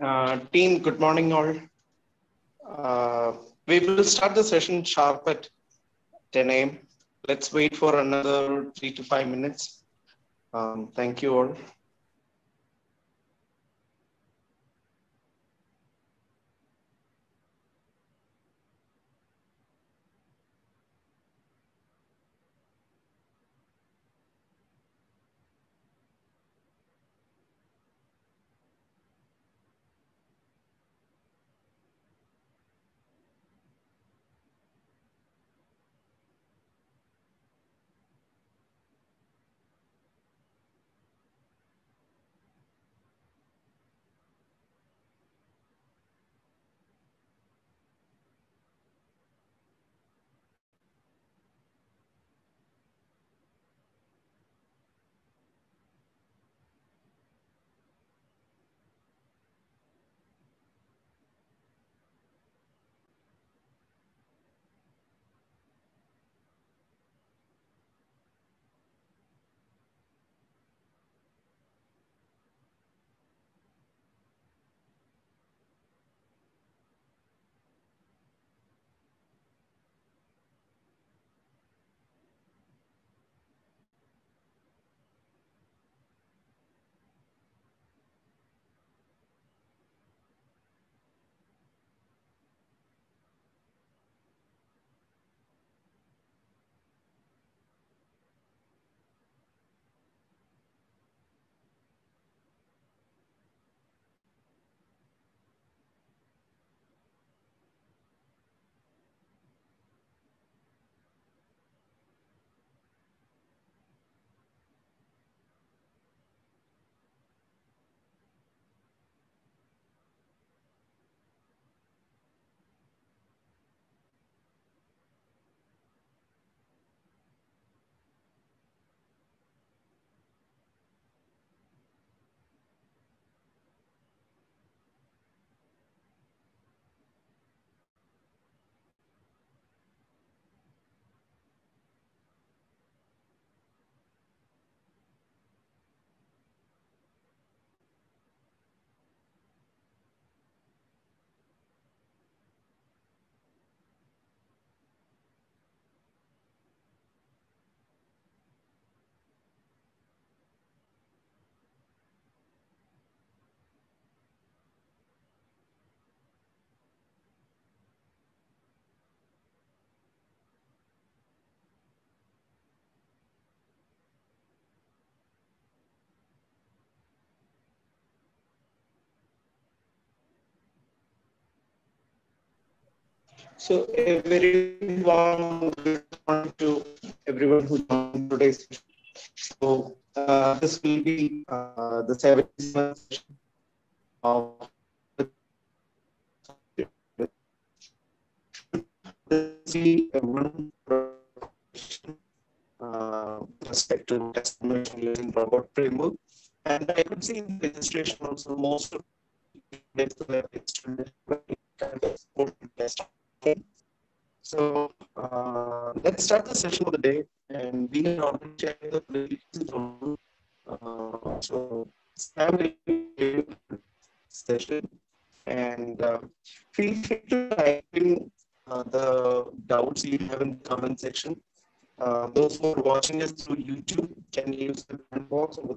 Uh, team, good morning, all. Uh, we will start the session sharp at 10 a.m. Let's wait for another three to five minutes. Um, thank you all. So everyone to everyone who joined today's. So uh, this will be uh, the seventh session of see one uh, respect to using robot framework. And I could see in the registration also most of so uh, let's start the session of the day, and we can already check the. Uh, so Sam will session, and uh, feel free to type in uh, the doubts you have in the comment section. Uh, those who are watching us through YouTube can use the comment box or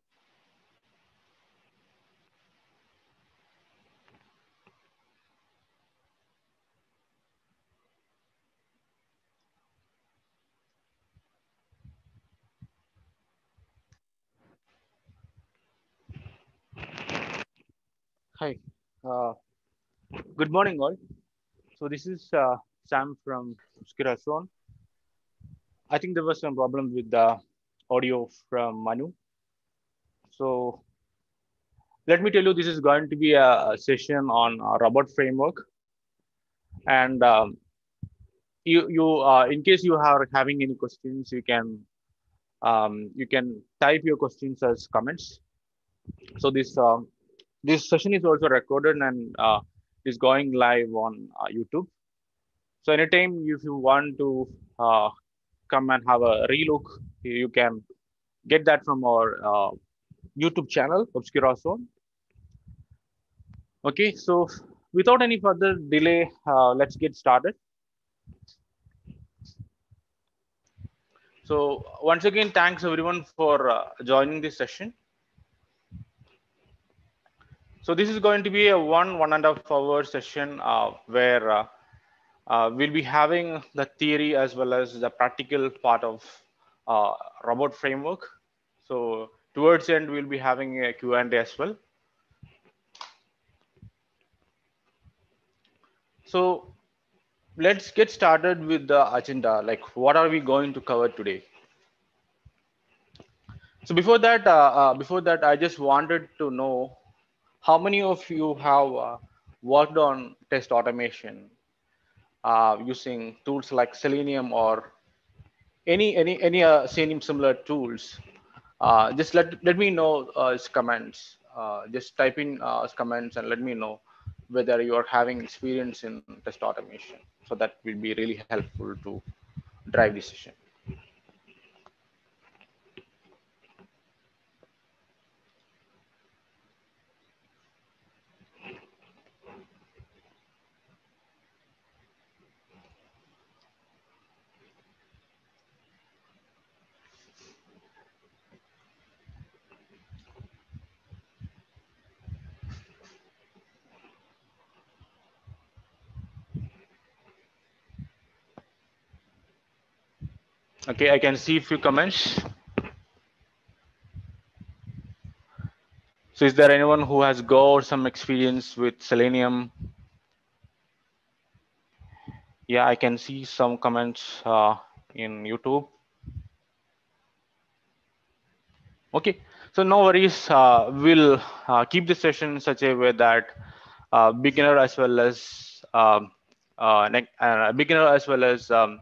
Hi. Uh, good morning, all. So this is uh, Sam from Obsqura Zone. I think there was some problem with the audio from Manu. So let me tell you, this is going to be a, session on robot framework. And um, you, you, uh, in case you are having any questions, you can, um, you can type your questions as comments. So this um, this session is also recorded and uh, is going live on uh, YouTube. So anytime if you want to uh, come and have a relook, you can get that from our uh, YouTube channel, Obsqura Zone. Okay, so without any further delay, uh, let's get started. So once again, thanks everyone for uh, joining this session. So this is going to be a one, one and a half hour session uh, where uh, uh, we'll be having the theory as well as the practical part of uh, robot framework. So towards the end, we'll be having a Q&A as well. So let's get started with the agenda. Like, what are we going to cover today? So before that, uh, uh, before that, I just wanted to know how many of you have uh, worked on test automation uh, using tools like Selenium or any any any uh, Selenium similar tools. Uh, just let let me know uh, comments. Uh, just type in uh, comments and let me know whether you are having experience in test automation. So that will be really helpful to drive decision. Okay, I can see a few comments. So is there anyone who has got some experience with Selenium? Yeah, I can see some comments uh, in YouTube. Okay, so no worries. Uh, we'll uh, keep the session in such a way that uh, beginner as well as uh, uh, beginner as well as um,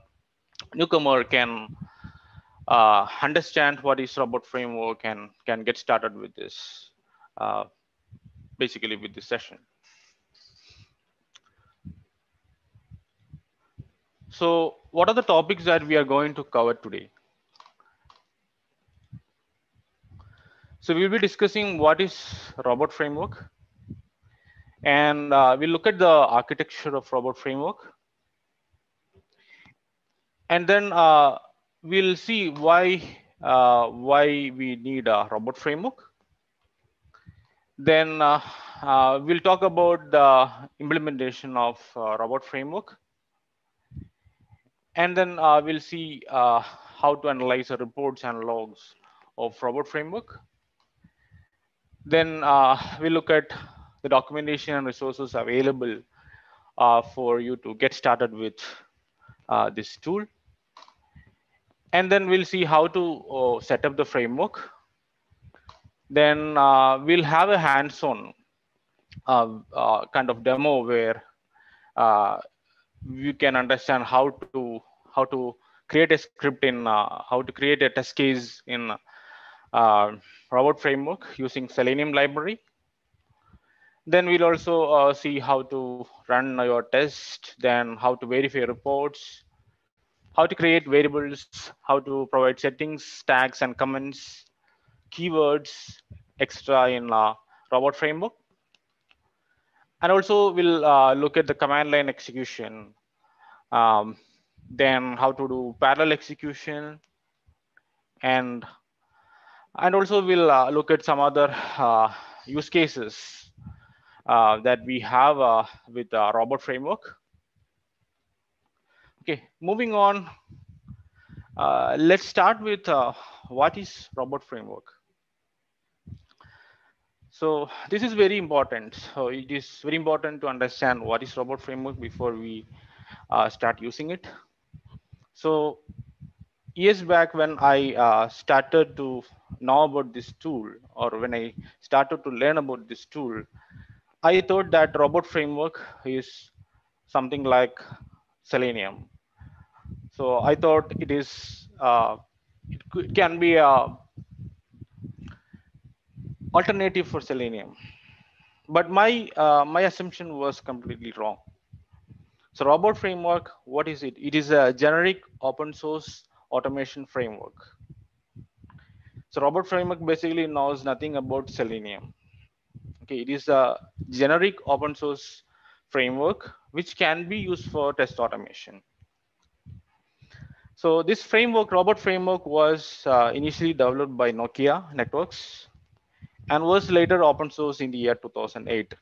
newcomer can uh, understand what is robot framework and can get started with this, uh, basically with this session. So what are the topics that we are going to cover today? So we'll be discussing what is robot framework and uh, we'll look at the architecture of robot framework and then uh, we'll see why uh, why we need a robot framework. Then uh, uh we'll talk about the implementation of uh, robot framework. And then uh, we'll see how to analyze the reports and logs of robot framework. Then we'll look at the documentation and resources available for you to get started with this tool and then we'll see how to uh, set up the framework. Then uh, we'll have a hands-on uh, uh kind of demo where uh, we can understand how to how to create a script in uh, how to create a test case in robot framework using Selenium library. Then we'll also see how to run your test, then how to verify reports, how to create variables, how to provide settings, tags, and comments, keywords, extra in uh, robot framework. And also we'll uh, look at the command line execution, um, then how to do parallel execution, and and also we'll uh, look at some other uh, use cases uh, that we have uh, with robot framework. Okay, moving on. Uh, let's start with uh, what is robot framework. So this is very important. So it is very important to understand what is robot framework before we uh, start using it. So years back when I uh, started to know about this tool or when I started to learn about this tool, I thought that robot framework is something like Selenium so I thought it is uh, it, it can be a alternative for Selenium, but my uh, my assumption was completely wrong. So robot framework, what is it? It is a generic open source automation framework. So robot framework basically knows nothing about Selenium. Okay, it is a generic open source framework which can be used for test automation. So this framework, robot framework was uh, initially developed by Nokia Networks and was later open source in the year 2008.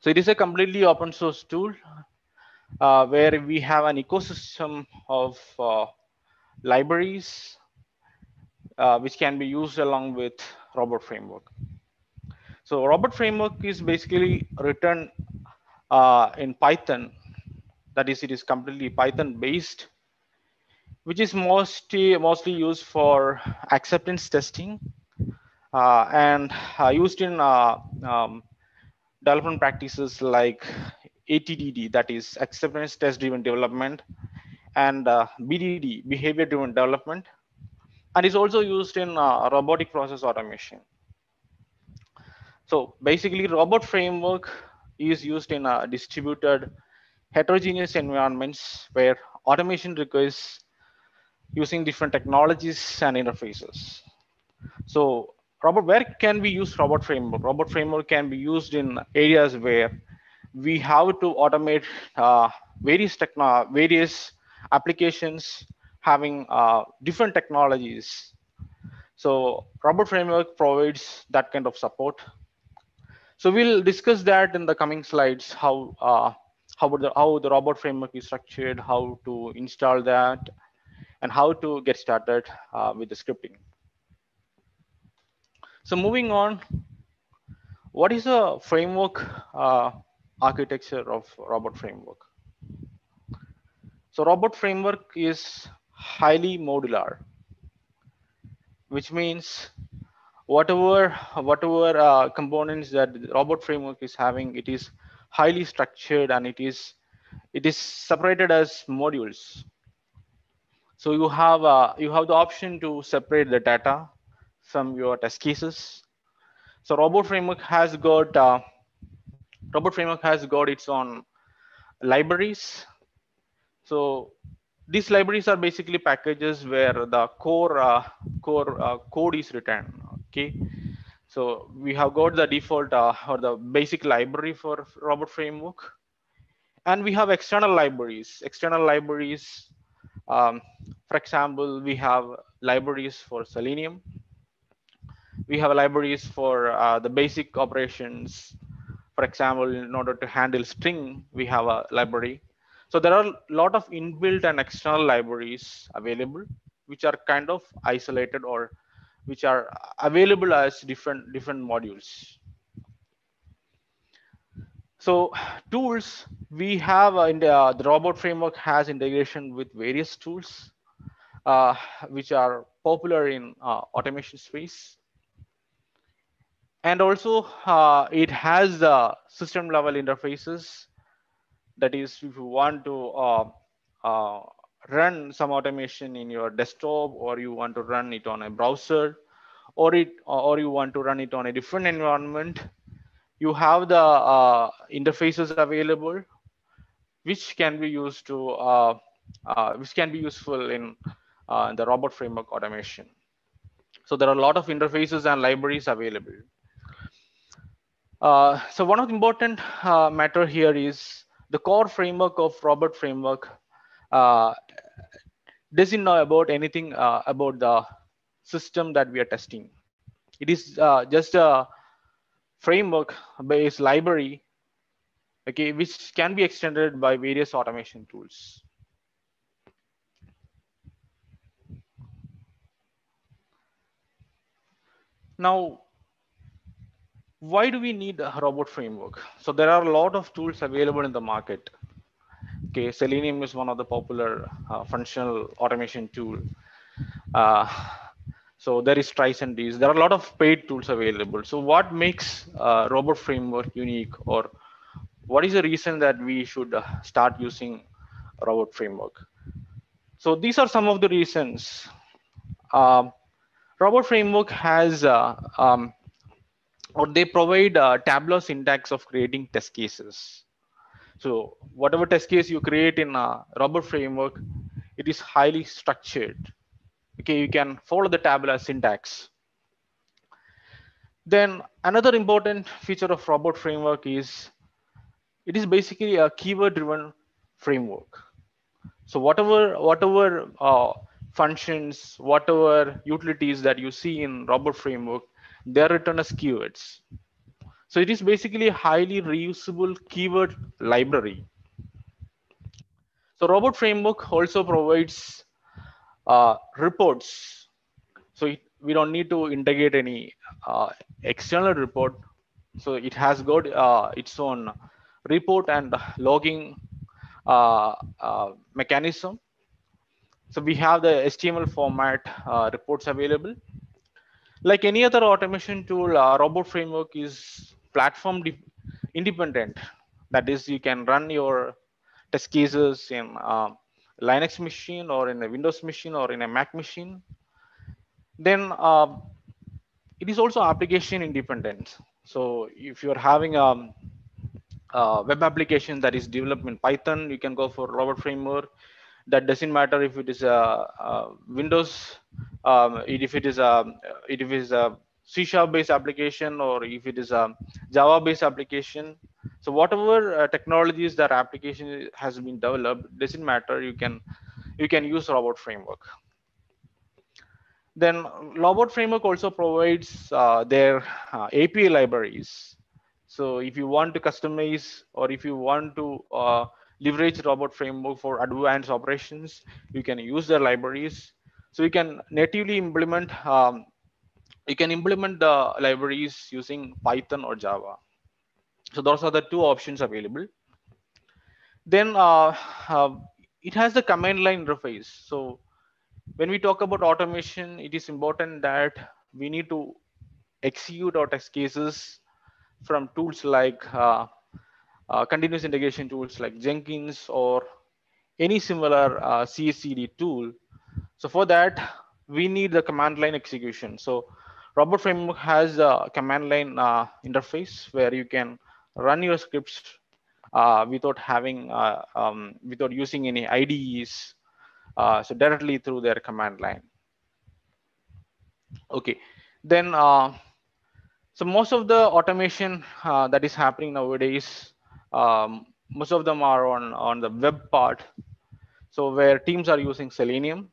So it is a completely open source tool uh, where we have an ecosystem of uh, libraries uh, which can be used along with robot framework. So robot framework is basically written uh, in Python. That is, it is completely Python based, which is mostly mostly used for acceptance testing uh, and uh, used in um, development practices like ATDD, that is acceptance test driven development, and uh, BDD, behavior driven development, and is also used in uh, robotic process automation. So basically, robot framework is used in uh, distributed heterogeneous environments where automation requires using different technologies and interfaces. So robot where can we use robot framework? Robot framework can be used in areas where we have to automate uh, various techno various applications having uh, different technologies. So robot framework provides that kind of support. So we'll discuss that in the coming slides how uh, how the how the robot framework is structured how to install that and how to get started uh, with the scripting so moving on, what is the framework uh, architecture of robot framework? So robot framework is highly modular, which means whatever whatever uh, components that robot framework is having, it is highly structured and it is it is separated as modules. So you have uh, you have the option to separate the data from your test cases. So robot framework has got uh, robot framework has got its own libraries. So these libraries are basically packages where the core uh, core uh, code is written. Okay, so we have got the default uh, or the basic library for robot framework, and we have external libraries. External libraries, um, for example, we have libraries for Selenium we have libraries for uh, the basic operations. For example, in order to handle string, we have a library. So there are a lot of inbuilt and external libraries available, which are kind of isolated or which are available as different different modules. So tools we have uh, in the, uh, the robot framework has integration with various tools, uh, which are popular in uh, automation space. And also uh, it has uh, system level interfaces. That is if you want to run some automation in your desktop or you want to run it on a browser or it or you want to run it on a different environment you have the uh, interfaces available which can be used to uh, which can be useful in the robot framework automation so there are a lot of interfaces and libraries available uh, so one of the important uh, matter here is the core framework of robot framework uh, doesn't know about anything uh, about the system that we are testing. It is uh, just a framework based library, okay, which can be extended by various automation tools. Now, why do we need a robot framework? So there are a lot of tools available in the market. Okay, Selenium is one of the popular uh, functional automation tool. Uh, so there is Tricentis. There are a lot of paid tools available. So what makes uh, robot framework unique or what is the reason that we should uh, start using robot framework? So these are some of the reasons. Um, robot framework has uh, um, or they provide a tabular syntax of creating test cases. So whatever test case you create in a robot framework, it is highly structured. Okay, you can follow the tabular syntax. Then another important feature of robot framework is it is basically a keyword driven framework. So whatever whatever uh, functions, whatever utilities that you see in robot framework, they're written as keywords. So it is basically a highly reusable keyword library. So robot framework also provides uh, reports. So it, we don't need to integrate any uh, external report. So it has got uh, its own report and logging uh, uh, mechanism. So we have the HTML format uh, reports available. Like any other automation tool, Robot Framework is platform independent. That is, you can run your test cases in uh, Linux machine or in a Windows machine or in a Mac machine. Then uh, it is also application independent. So if you're having a, a, web application that is developed in Python, you can go for Robot Framework. That doesn't matter if it is a, a Windows, um, if it is a, if it is a C sharp based application or if it is a Java based application. So whatever uh, technologies that application has been developed, doesn't matter. You can you can use robot framework. Then robot framework also provides uh, their uh, API libraries. So if you want to customize or if you want to leverage robot framework for advanced operations, you can use their libraries. So you can natively implement um, you can implement the libraries using Python or Java. So those are the two options available. Then uh, uh, it has the command line interface. So when we talk about automation, it is important that we need to execute our test cases from tools like uh, uh continuous integration tools like Jenkins or any similar uh, CI/CD tool. So for that, we need the command line execution. So Robot Framework has a command line uh, interface where you can run your scripts uh, without having, uh, um, without using any IDEs, uh, so directly through their command line. Okay, then, uh, so most of the automation uh, that is happening nowadays, um, most of them are on, on the web part. So where teams are using Selenium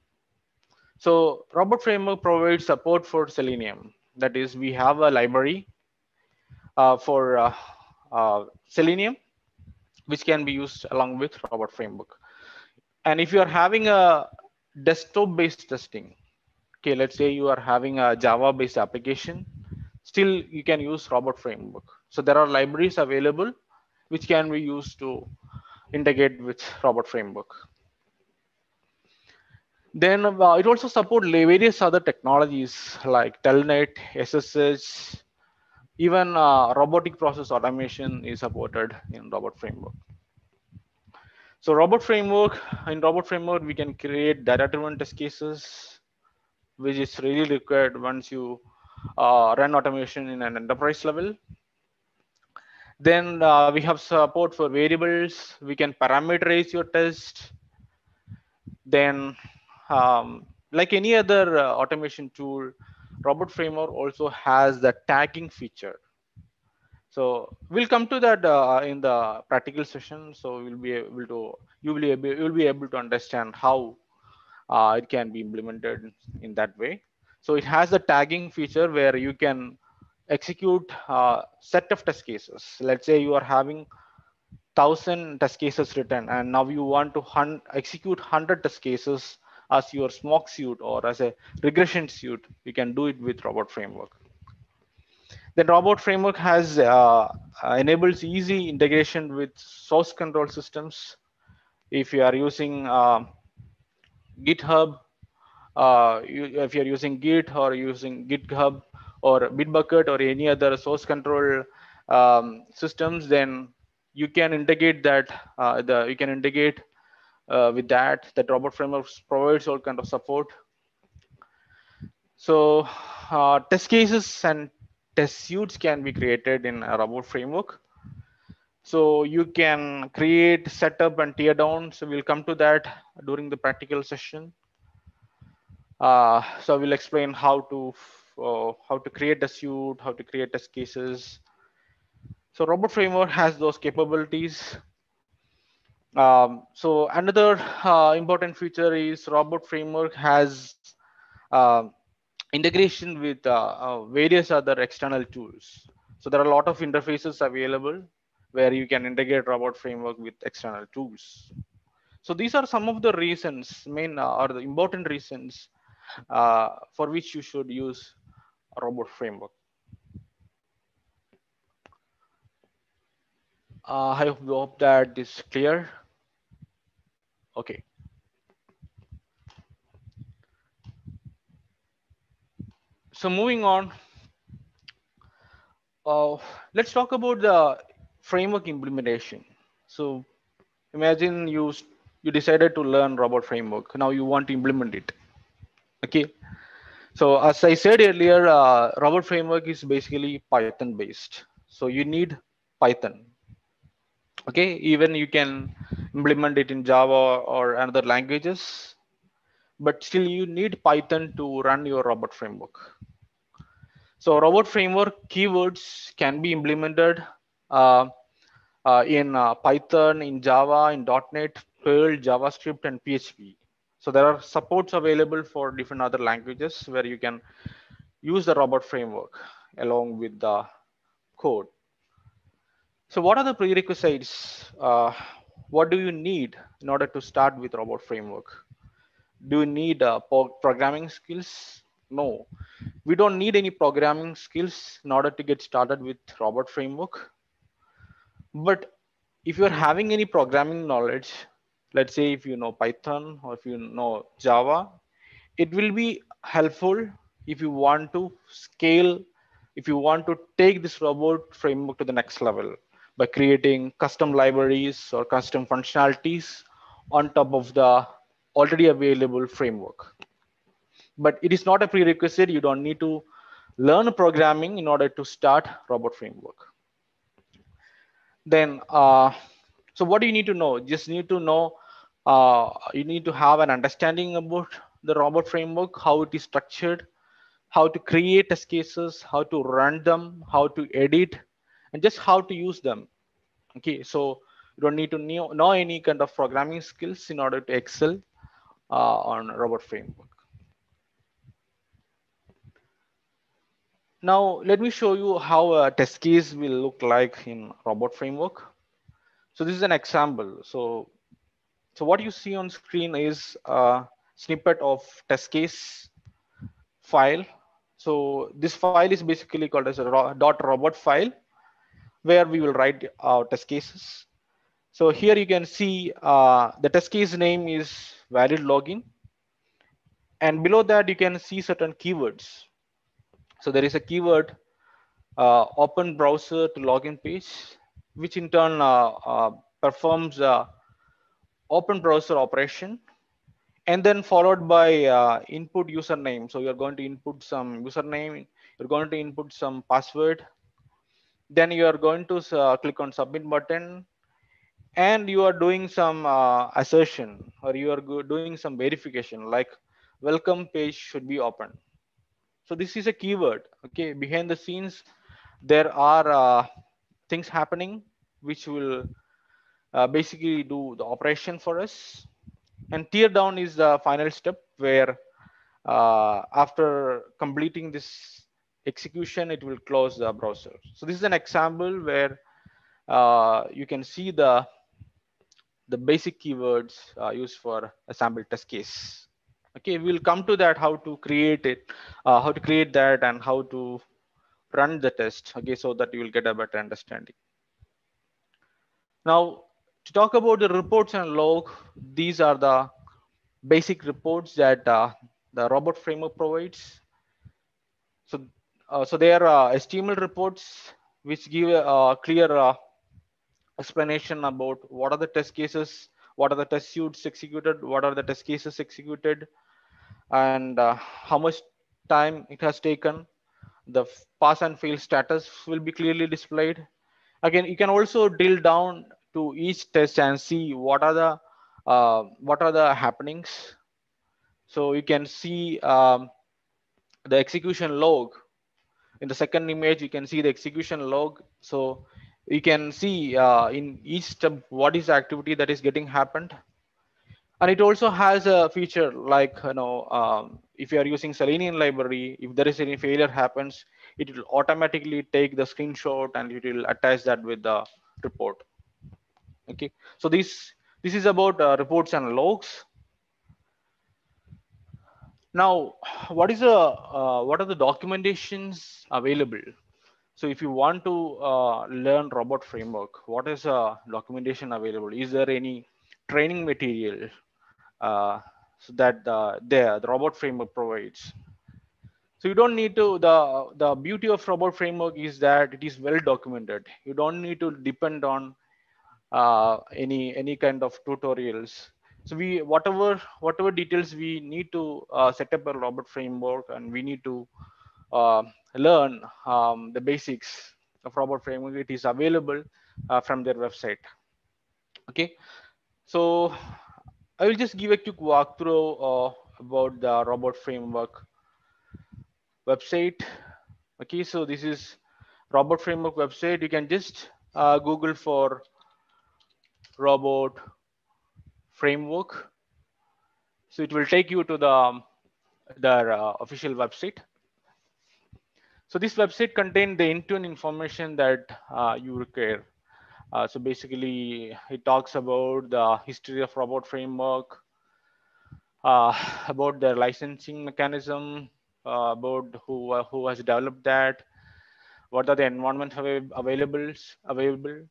so Robot Framework provides support for Selenium. That is, we have a library uh, for Selenium, which can be used along with Robot Framework. And if you are having a desktop-based testing, okay, let's say you are having a Java-based application, still you can use Robot Framework. So there are libraries available which can be used to integrate with Robot Framework. Then uh, it also support various other technologies like Telnet, SSH, even uh, robotic process automation is supported in robot framework. So robot framework, in robot framework, we can create data-driven test cases, which is really required once you uh, run automation in an enterprise level. Then uh, we have support for variables. We can parameterize your test. Then um, like any other uh, automation tool, Robot Framework also has the tagging feature. So we'll come to that uh, in the practical session. So we'll be able to, you will be able, you'll be able to understand how uh, it can be implemented in that way. So it has the tagging feature where you can execute a uh, set of test cases. Let's say you are having thousand test cases written and now you want to execute 100 test cases as your smoke suit or as a regression suit, you can do it with robot framework. Then robot framework has uh, enables easy integration with source control systems. If you are using uh, GitHub, uh, you, if you're using Git or using GitHub or Bitbucket or any other source control um, systems, then you can integrate that. Uh, the you can integrate uh, with that that robot framework provides all kind of support so uh, test cases and test suits can be created in a robot framework so you can create setup and tear down so we'll come to that during the practical session uh, so we'll explain how to uh, how to create a suit, how to create test cases. So robot framework has those capabilities. Um, so another uh, important feature is robot framework has uh, integration with uh, uh, various other external tools. So there are a lot of interfaces available where you can integrate robot framework with external tools. So these are some of the reasons, main uh, or the important reasons uh, for which you should use robot framework. I hope that is clear. Okay. So moving on, uh, let's talk about the framework implementation. So imagine you you decided to learn robot framework. Now you want to implement it. Okay. So as I said earlier, uh, robot framework is basically Python based. So you need Python. Okay. Even you can implement it in Java or another languages, but still you need Python to run your robot framework. So robot framework keywords can be implemented uh, uh, in uh, Python, in Java, in .NET, Perl, JavaScript, and PHP. So there are supports available for different other languages where you can use the robot framework along with the code. So what are the prerequisites? What do you need in order to start with robot framework? Do you need uh, programming skills? No, we don't need any programming skills in order to get started with robot framework. But if you're having any programming knowledge, let's say if you know Python or if you know Java, it will be helpful if you want to scale, if you want to take this robot framework to the next level by creating custom libraries or custom functionalities on top of the already available framework. But it is not a prerequisite. You don't need to learn programming in order to start robot framework. Then, uh, so what do you need to know? Just need to know, uh, you need to have an understanding about the robot framework, how it is structured, how to create test cases, how to run them, how to edit, and just how to use them. Okay, so you don't need to know, know any kind of programming skills in order to excel uh, on robot framework. Now, let me show you how a test case will look like in robot framework. So this is an example. So, so what you see on screen is a snippet of test case file. So this file is basically called as a dot robot file where we will write our test cases. So here you can see uh, the test case name is valid login. And below that, you can see certain keywords. So there is a keyword uh, open browser to login page, which in turn uh, uh, performs open browser operation and then followed by uh, input username. So you're going to input some username, you're going to input some password. Then you are going to uh, click on submit button and you are doing some uh, assertion or you are doing some verification like welcome page should be open. So this is a keyword. Okay, behind the scenes, there are uh, things happening which will uh, basically do the operation for us. And tear down is the final step where uh, after completing this execution, it will close the browser. So this is an example where uh, you can see the the basic keywords uh, used for a sample test case. Okay we'll come to that how to create it uh, how to create that and how to run the test. Okay so that you will get a better understanding. Now to talk about the reports and log these are the basic reports that uh, the robot framework provides. So so there are uh, html reports which give a clear uh, explanation about what are the test cases what are the test suits executed what are the test cases executed and uh, how much time it has taken. The pass and fail status will be clearly displayed. Again, you can also drill down to each test and see what are the uh, what are the happenings. So you can see um, the execution log. In the second image, you can see the execution log. So you can see uh, in each step what is the activity that is getting happened. And it also has a feature like, you know, um, if you are using Selenium library, if there is any failure happens, it will automatically take the screenshot and it will attach that with the report. Okay, so this this is about uh, reports and logs. Now, what is the uh, what are the documentations available? So if you want to uh, learn robot framework, what is uh, documentation available? Is there any training material uh, so that uh, the, the robot framework provides? So you don't need to, the, the beauty of robot framework is that it is well documented. You don't need to depend on uh, any, any kind of tutorials. So we, whatever, whatever details we need to uh, set up a robot framework and we need to uh, learn um, the basics of robot framework, it is available uh, from their website. Okay. So I will just give a quick walkthrough uh, about the robot framework website. Okay, so this is robot framework website. You can just uh, Google for robot framework. So it will take you to the their uh, official website. So this website contains the Intune information that uh, you require. Uh, so basically, it talks about the history of robot framework, uh, about their licensing mechanism, uh, about who uh, who has developed that, what are the environment available available,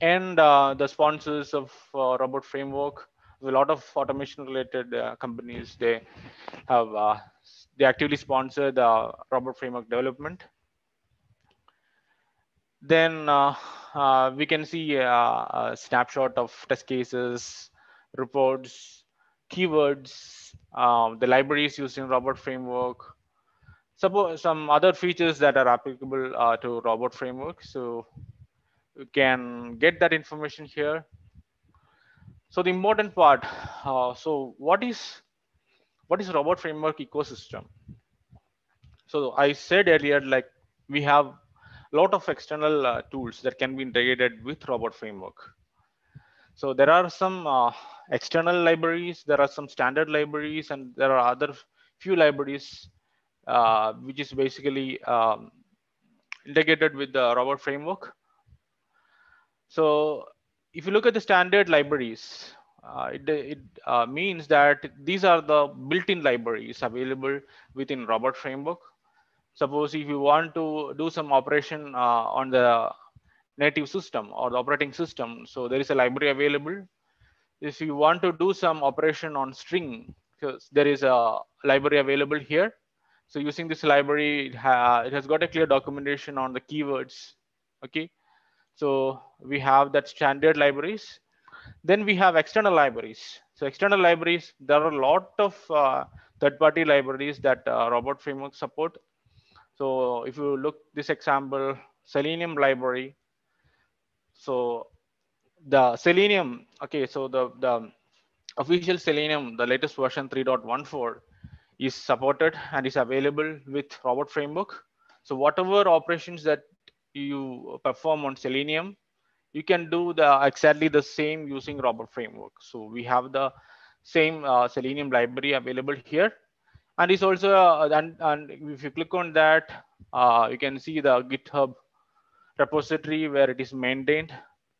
and the sponsors of robot framework. A lot of automation related companies they have they actively sponsor the robot framework development. Then uh, uh, we can see a, a, snapshot of test cases, reports, keywords, um, the libraries used in robot framework, suppose some other features that are applicable uh, to robot framework. So you can get that information here. So the important part, uh, so what is what is robot framework ecosystem? So I said earlier, like we have a lot of external uh, tools that can be integrated with robot framework. So there are some uh, external libraries, there are some standard libraries, and there are other few libraries, uh, which is basically um, integrated with the robot framework. So if you look at the standard libraries, uh, it, it uh, means that these are the built-in libraries available within robot framework. Suppose if you want to do some operation uh, on the native system or the operating system. So there is a library available. If you want to do some operation on string, there is a library available here. So using this library, it, ha it has got a clear documentation on the keywords. Okay. So we have that standard libraries. Then we have external libraries. So external libraries, there are a lot of uh, third-party libraries that uh, robot framework support. So if you look this example, Selenium library, so the Selenium, okay, so the, the official Selenium, the latest version 3.14 is supported and is available with robot framework. So whatever operations that you perform on Selenium, you can do the exactly the same using robot framework. So we have the same uh, Selenium library available here. And it's also, uh, and, and if you click on that, uh, you can see the GitHub repository where it is maintained.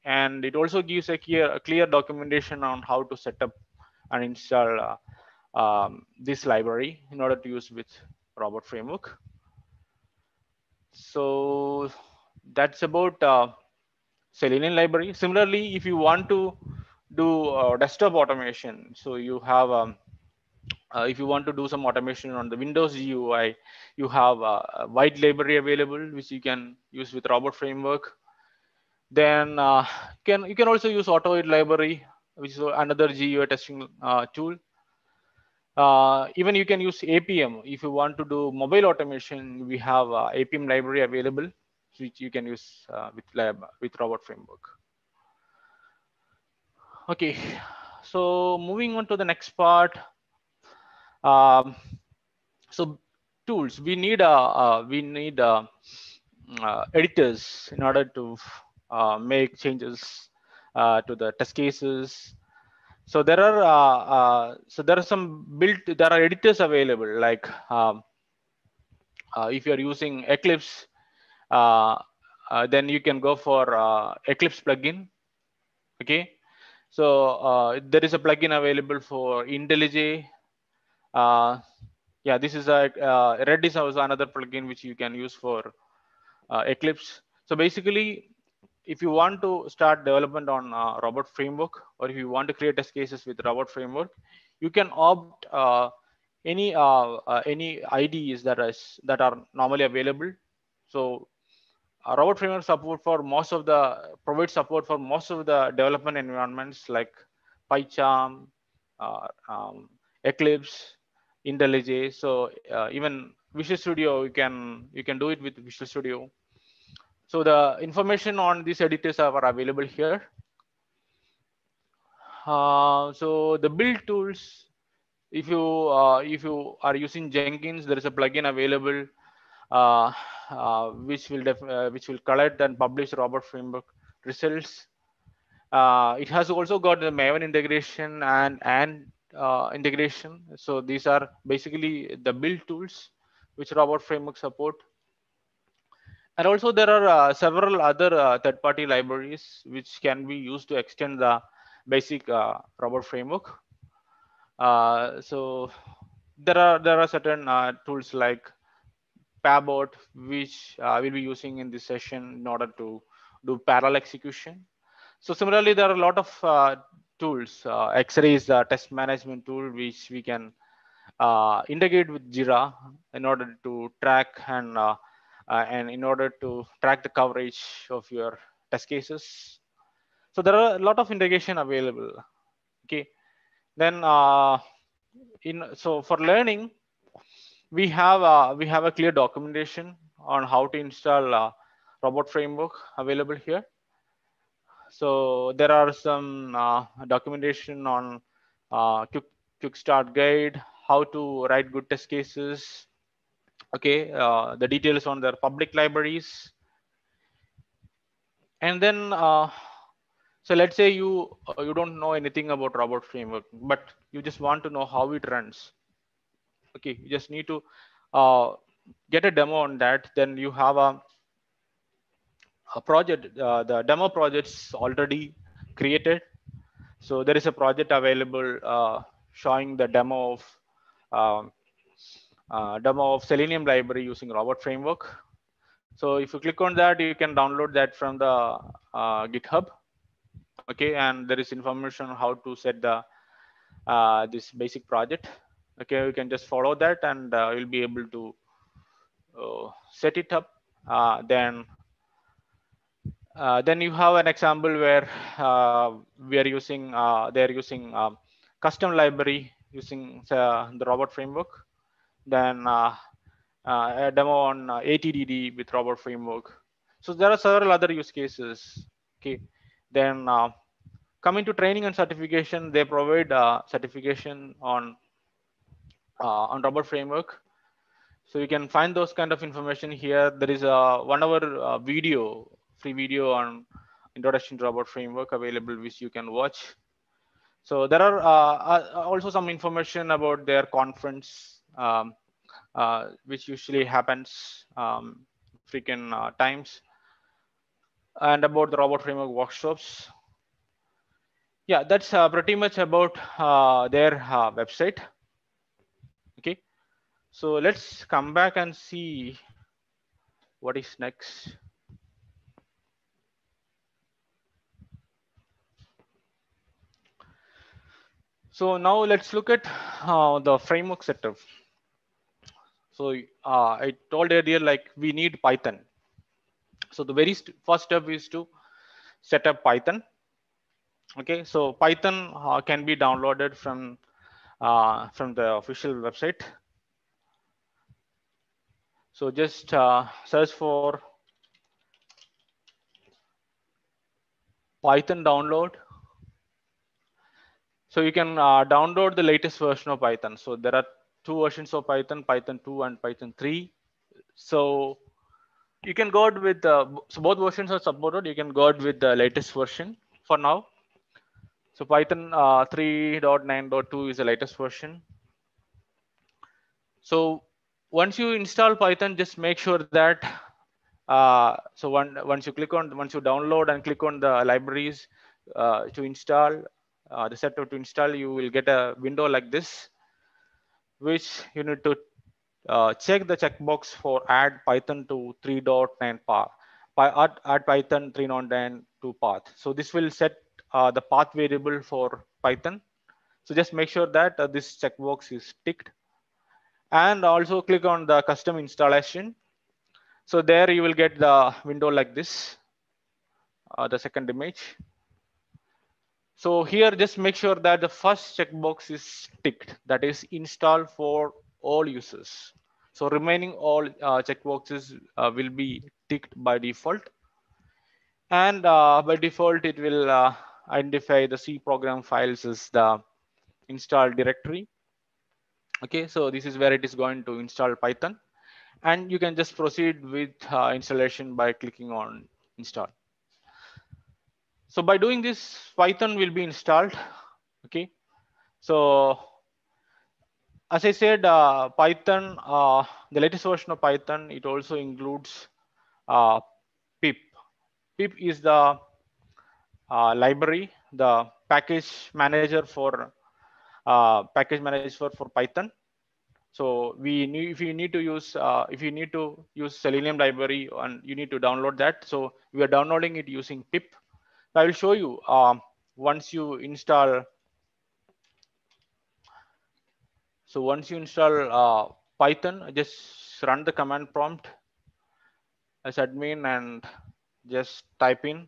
And it also gives a clear, a clear documentation on how to set up and install uh, um, this library in order to use with robot framework. So that's about uh, Selenium library. Similarly, if you want to do uh, desktop automation, so you have um, uh, if you want to do some automation on the Windows GUI, you have a White library available, which you can use with robot framework. Then uh, can you can also use AutoIt library, which is another GUI testing uh, tool. Uh, even you can use Appium if you want to do mobile automation. We have Appium library available, which you can use uh, with lab with robot framework. Okay, so moving on to the next part. Um, so tools we need uh, uh we need uh, uh, editors in order to make changes to the test cases so there are uh, uh, so there are some built there are editors available like um, uh, if you are using eclipse then you can go for uh, eclipse plugin okay so uh, there is a plugin available for IntelliJ. Uh, yeah, this is a uh, Red is also another plugin which you can use for uh, Eclipse. So basically, if you want to start development on uh, robot framework, or if you want to create test cases with robot framework, you can opt uh, any uh, uh, any IDEs that is that are normally available. So uh, robot framework support for most of the provide support for most of the development environments like PyCharm, uh, um, Eclipse, IntelliJ. So uh, even Visual Studio, you can you can do it with Visual Studio. So the information on these editors are available here. Uh, so the build tools, if you uh, if you are using Jenkins, there is a plugin available uh, which will uh, which will collect and publish robot framework results. Uh, it has also got the Maven integration and and uh, integration. So these are basically the build tools which robot framework support. And also there are uh, several other uh, third-party libraries which can be used to extend the basic uh, robot framework. Uh, so there are there are certain uh, tools like Pabot, which uh, we'll be using in this session in order to do parallel execution. So similarly, there are a lot of tools. X-ray is the test management tool, which we can integrate with Jira in order to track and uh, and in order to track the coverage of your test cases. So there are a lot of integration available. Okay, then uh, in so for learning, we have uh, we have a clear documentation on how to install uh, robot framework available here. So there are some uh, documentation on uh, quick, quick start guide, how to write good test cases, okay the details on their public libraries. And then so let's say you you don't know anything about robot framework but you just want to know how it runs okay you just need to uh, get a demo on that then you have a, a project uh, the demo projects already created so there is a project available uh, showing the demo of um, uh, demo of Selenium library using robot framework. So if you click on that, you can download that from the uh, GitHub. Okay, and there is information on how to set the uh, this basic project. Okay, you can just follow that, and uh, you'll be able to uh, set it up. Uh, then then you have an example where we are using they are using um, custom library using the robot framework then uh, uh, a demo on uh, ATDD with robot framework. So there are several other use cases. Okay, then coming to training and certification, they provide certification on on robot framework. So you can find those kind of information here. There is a one hour uh, video, free video on introduction to robot framework available, which you can watch. So there are uh, also some information about their conference um, uh, which usually happens um, frequent uh, times and about the robot framework workshops yeah that's uh, pretty much about uh, their uh, website so let's come back and see what is next so now let's look at uh, the framework setup so uh, I told earlier, like we need Python. So the very first step is to set up Python. Okay, so Python uh, can be downloaded from uh, from the official website. So just uh, search for Python download. So you can uh, download the latest version of Python. So there are two versions of Python, Python 2 and Python 3. So you can go with, uh, so both versions are supported. You can go with the latest version for now. So Python uh, 3.9.2 is the latest version. So once you install Python, just make sure that, uh, so one, once you click on, once you download and click on the libraries uh, to install, uh, the setup to install, you will get a window like this, which you need to uh, check the checkbox for add Python to 3.9 path, add, add Python 3.9 to path. So this will set uh, the path variable for Python. So just make sure that uh, this checkbox is ticked and also click on the custom installation. So there you will get the window like this, uh, the second image. So here, just make sure that the first checkbox is ticked, that is install for all users. So remaining all uh, checkboxes uh, will be ticked by default. And uh, by default, it will uh, identify the C program files as the install directory. Okay, so this is where it is going to install Python. And you can just proceed with uh, installation by clicking on install. So by doing this, Python will be installed. Okay. So as I said, uh, Python, uh, the latest version of Python, it also includes uh, pip. Pip is the uh, library, the package manager for uh, package manager for, Python. So we need, if you need to use, uh, if you need to use Selenium library and you need to download that. So we are downloading it using pip. I will show you um, once you install. So once you install uh, Python, just run the command prompt as admin and just type in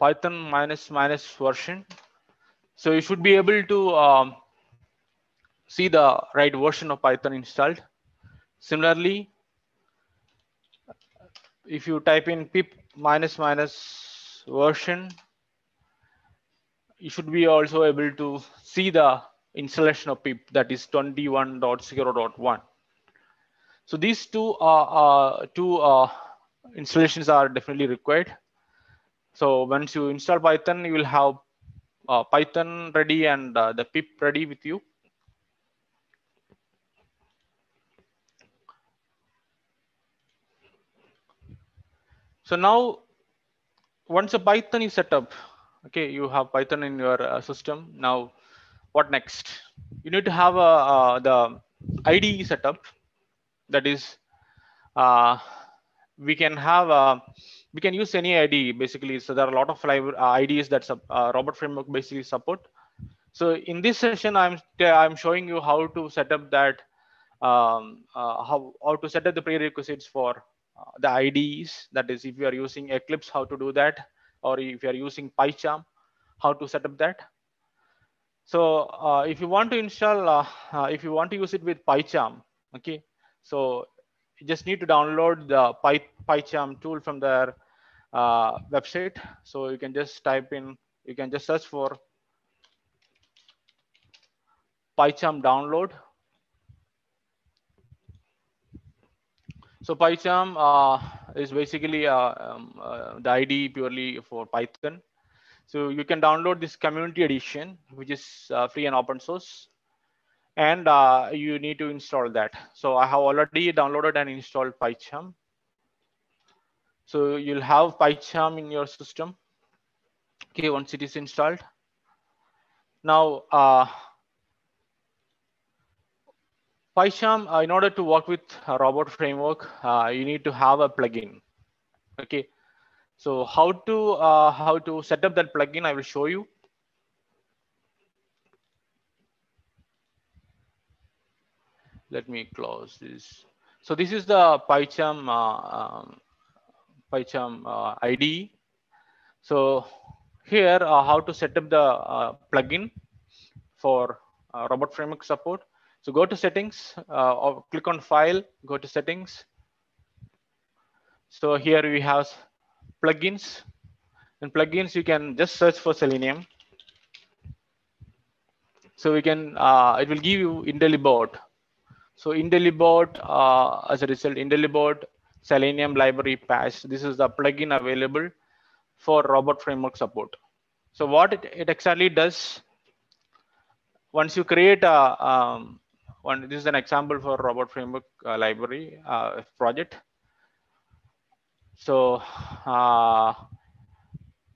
Python minus minus version. So you should be able to um, see the right version of Python installed. Similarly, if you type in pip minus minus version, you should be also able to see the installation of pip that is 21.0.1. So these two uh, uh, two uh, installations are definitely required. So once you install Python, you will have uh, Python ready and uh, the pip ready with you. So now, once a Python is set up, okay, you have Python in your uh, system. Now, what next? You need to have a, uh, the IDE set up. That is, uh, we can have a, we can use any IDE basically. So there are a lot of uh, IDEs that uh, Robot Framework basically support. So in this session, I'm I'm showing you how to set up that um, uh, how how to set up the prerequisites for uh, the IDEs. That is, if you are using Eclipse, how to do that, or if you are using PyCharm, how to set up that. So uh, if you want to install, uh, if you want to use it with PyCharm, okay, so you just need to download the Py, PyCharm tool from their uh, website. So you can just type in, you can just search for PyCharm download. So PyCharm uh, is basically uh, um, uh, the ID purely for Python. So you can download this community edition, which is uh, free and open source and uh, you need to install that. So I have already downloaded and installed PyCharm. So you'll have PyCharm in your system. Okay, once it is installed. Now, uh, PyCharm, uh, in order to work with a robot framework, uh, you need to have a plugin. Okay, so how to uh, how to set up that plugin, I will show you. Let me close this. So this is the PyCharm, uh, um, PyCharm uh, IDE. So here, uh, how to set up the uh, plugin for uh, robot framework support. So go to settings, uh, or click on file, go to settings. So here we have plugins. In plugins, you can just search for Selenium. So we can, uh, it will give you IntelliBot. So IntelliBot, uh, as a result, IntelliBot Selenium library patch. This is the plugin available for robot framework support. So what it, it exactly does, once you create a, um, one, this is an example for robot framework uh, library uh, project. So uh,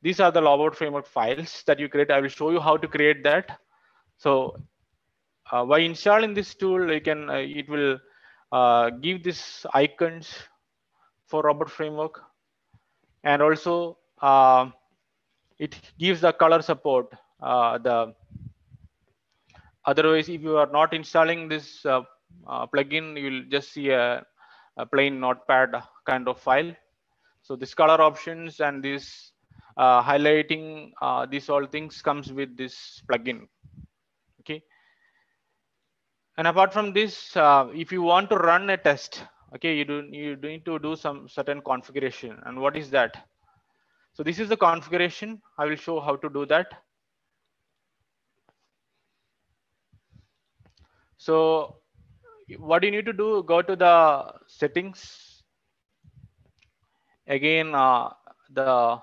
these are the robot framework files that you create. I will show you how to create that. So uh, by installing this tool, you can uh, it will uh, give these icons for robot framework, and also uh, it gives the color support. Uh, the otherwise, if you are not installing this uh, plugin, you will just see a, a plain notepad kind of file. So this color options and this highlighting these all things comes with this plugin and apart from this uh, if you want to run a test okay you do you do need to do some certain configuration. And what is that? So this is the configuration. I will show how to do that. So what you need to do go to the settings. Again uh, the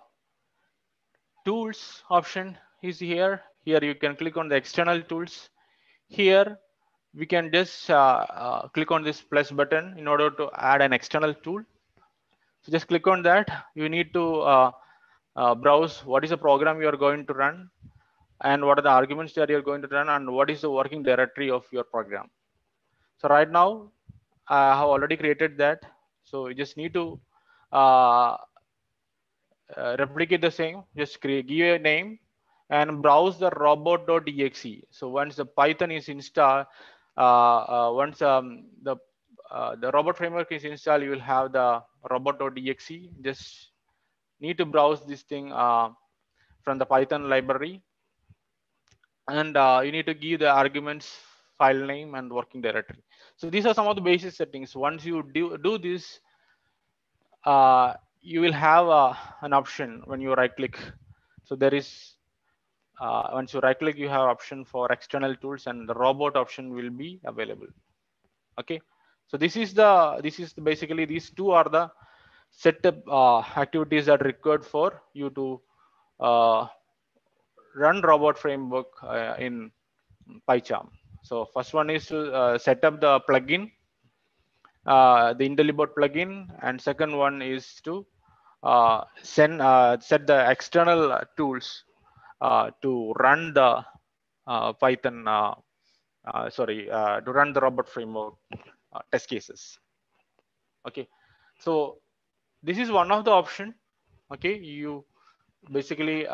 tools option is here. Here you can click on the external tools. Here we can just uh, uh, click on this plus button in order to add an external tool. So just click on that. You need to uh, browse what is the program you are going to run and what are the arguments that you're going to run and what is the working directory of your program. So right now I have already created that. So you just need to uh, uh, replicate the same, just create, give a name and browse the robot.exe. So once the Python is installed, once um, the uh, the robot framework is installed, you will have the robot.exe. Just need to browse this thing uh, from the Python library. And uh, you need to give the arguments, file name and working directory. So these are some of the basic settings. Once you do, do this, you will have uh, an option when you right click. So there is, uh, once you right click, you have option for external tools and the robot option will be available. Okay. So this is the, this is the, basically these two are the setup uh, activities that are required for you to uh, run robot framework uh, in PyCharm. So first one is to uh, set up the plugin uh, the IntelliBot plugin, and second one is to uh, send uh, set the external tools to run the uh, Python, uh, sorry, to run the robot framework test cases. Okay, so this is one of the option. Okay, you basically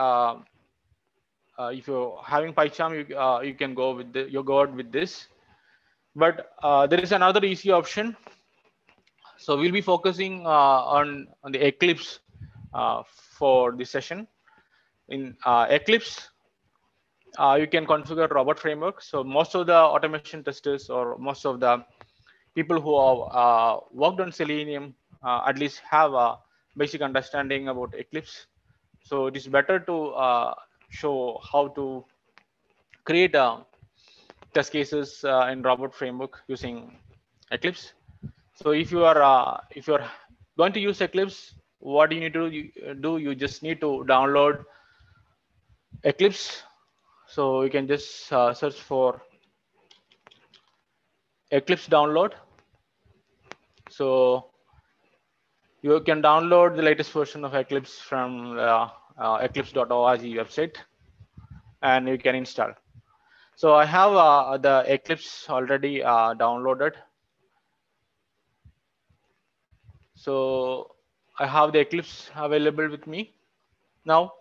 if you're having PyCharm, you you can go with the, you go out with this. But there is another easy option so we'll be focusing uh, on, on the Eclipse uh, for this session. In uh, Eclipse, you can configure robot framework. So most of the automation testers or most of the people who have worked on Selenium at least have a basic understanding about Eclipse. So it is better to show how to create a test cases uh, in robot framework using Eclipse. So if you are uh, if you are going to use Eclipse, what do you need to do, you just need to download Eclipse. So you can just uh, search for Eclipse download. So you can download the latest version of Eclipse from uh, uh, eclipse.org website and you can install. So I have uh, the Eclipse already uh, downloaded So I have the Eclipse available with me. Now,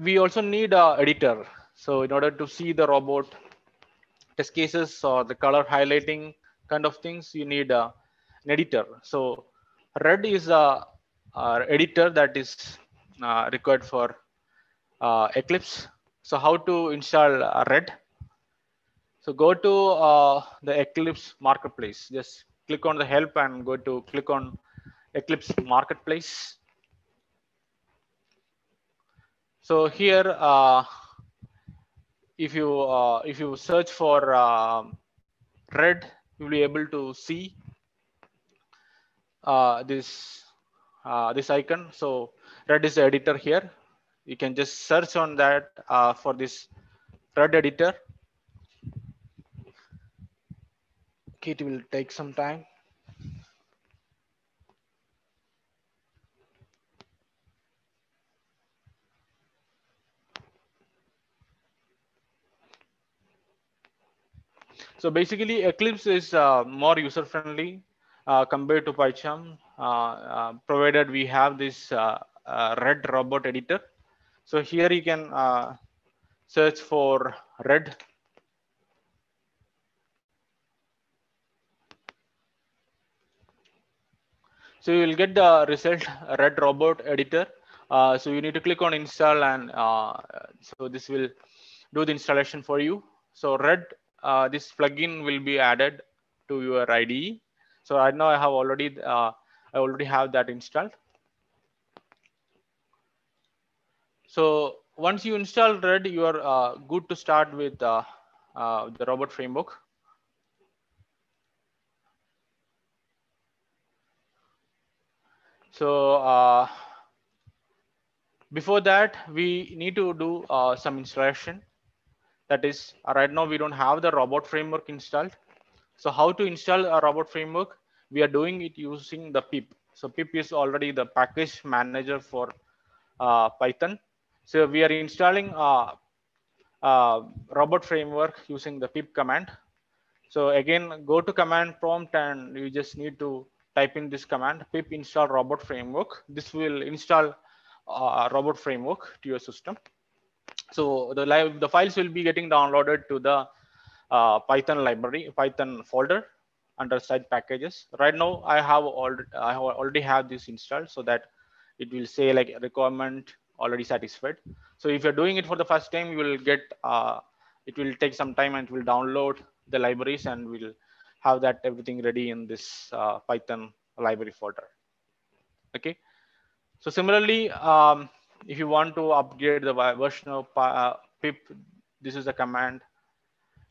we also need a editor. So in order to see the robot test cases or the color highlighting kind of things, you need a, an editor. So Red is a, a editor that is uh, required for uh, Eclipse. So how to install uh, Red? So go to uh, the Eclipse marketplace. Just click on the help and go to click on Eclipse Marketplace. So here, uh, if you uh, if you search for uh, red, you'll be able to see uh, this uh, this icon. So red is the editor here. You can just search on that uh, for this red editor. Okay, it will take some time. So basically Eclipse is uh, more user friendly uh, compared to PyCharm, uh, uh, provided we have this uh, red robot editor. So here you can search for red. So you will get the result red robot editor. Uh, so you need to click on install and uh, so this will do the installation for you. So red, uh, this plugin will be added to your IDE. So right now I have already, I already have that installed. So once you install Red, you are uh, good to start with uh, uh, the robot framework. So uh, before that, we need to do uh, some installation. That is, uh, right now we don't have the robot framework installed. So how to install a robot framework? We are doing it using the pip. So pip is already the package manager for uh, Python. So we are installing a, a robot framework using the pip command. So again, go to command prompt and you just need to type in this command pip install robot framework. This will install a robot framework to your system. So the live the files will be getting downloaded to the uh, Python library, Python folder under site packages. Right now, I have already I already have this installed so that it will say like requirement already satisfied. So if you're doing it for the first time, you will get, uh, it will take some time and will download the libraries and we'll have that everything ready in this uh, Python library folder. Okay. So similarly, um, if you want to upgrade the version of uh, pip, this is the command.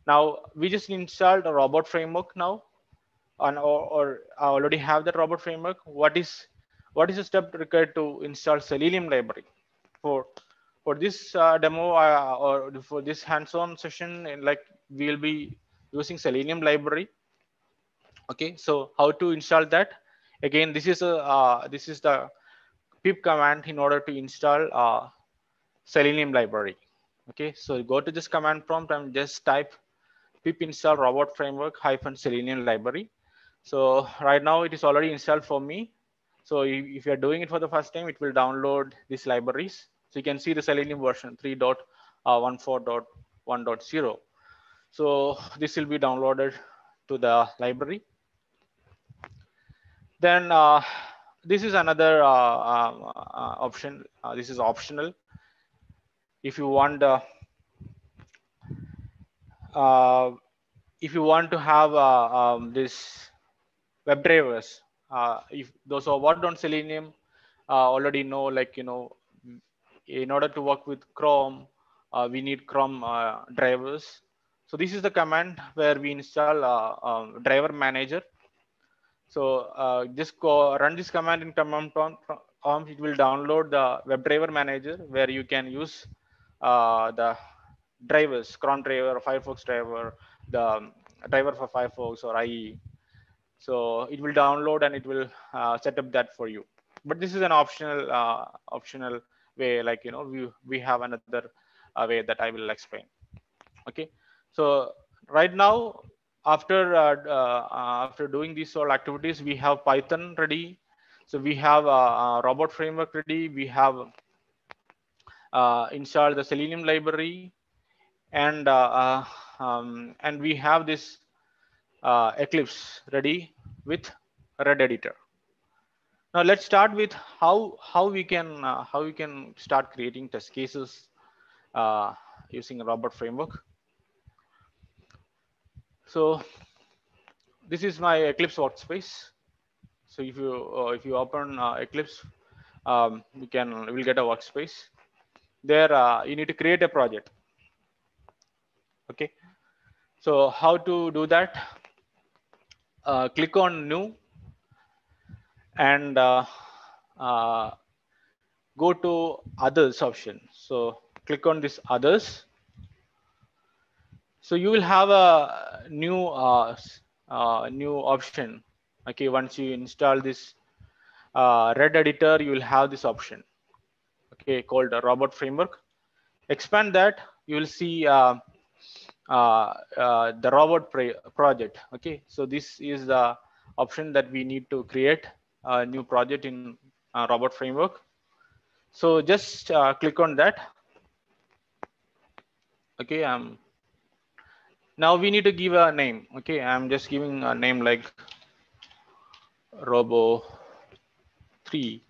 Now we just installed a robot framework now, and or, or I already have the robot framework. What is what is the step required to install Selenium library? for for this uh, demo uh, or for this hands-on session like we'll be using selenium library okay so how to install that again this is a uh, this is the pip command in order to install uh, selenium library okay so go to this command prompt and just type pip install robot framework hyphen selenium library so right now it is already installed for me so if you're doing it for the first time, it will download these libraries. So you can see the Selenium version 3.14.1.0. So this will be downloaded to the library. Then uh, this is another uh, uh, option. Uh, this is optional. If you want, if you want to have um, this web drivers if those who worked on selenium already know like you know in order to work with chrome uh, we need chrome uh, drivers so this is the command where we install uh, um, driver manager so uh, just go run this command in command prompt it will download the WebDriver manager where you can use the drivers chrome driver firefox driver the driver for firefox or ie so it will download and it will uh, set up that for you. But this is an optional uh, optional way, like you know, we we have another uh, way that I will explain. Okay, so right now after uh, uh, after doing these all activities, we have Python ready. So we have a, a robot framework ready. We have uh, installed the Selenium library, and um, and we have this uh, Eclipse ready with Red Editor. Now let's start with how how we can uh, how we can start creating test cases uh, using a robot framework. So this is my Eclipse workspace. So if you uh, if you open uh, Eclipse, um, we can we'll get a workspace. There uh, you need to create a project. Okay. So how to do that? Uh, click on new and uh, uh, go to others option. So click on this others. So you will have a new uh, uh, new option. Okay, once you install this uh, red editor, you will have this option. Okay, called a robot framework. Expand that, you will see uh, uh, uh, the robot project. Okay, so this is the option that we need to create a new project in robot framework. So just click on that. Okay, um, now we need to give a name. Okay, I'm just giving a name like Robo 3.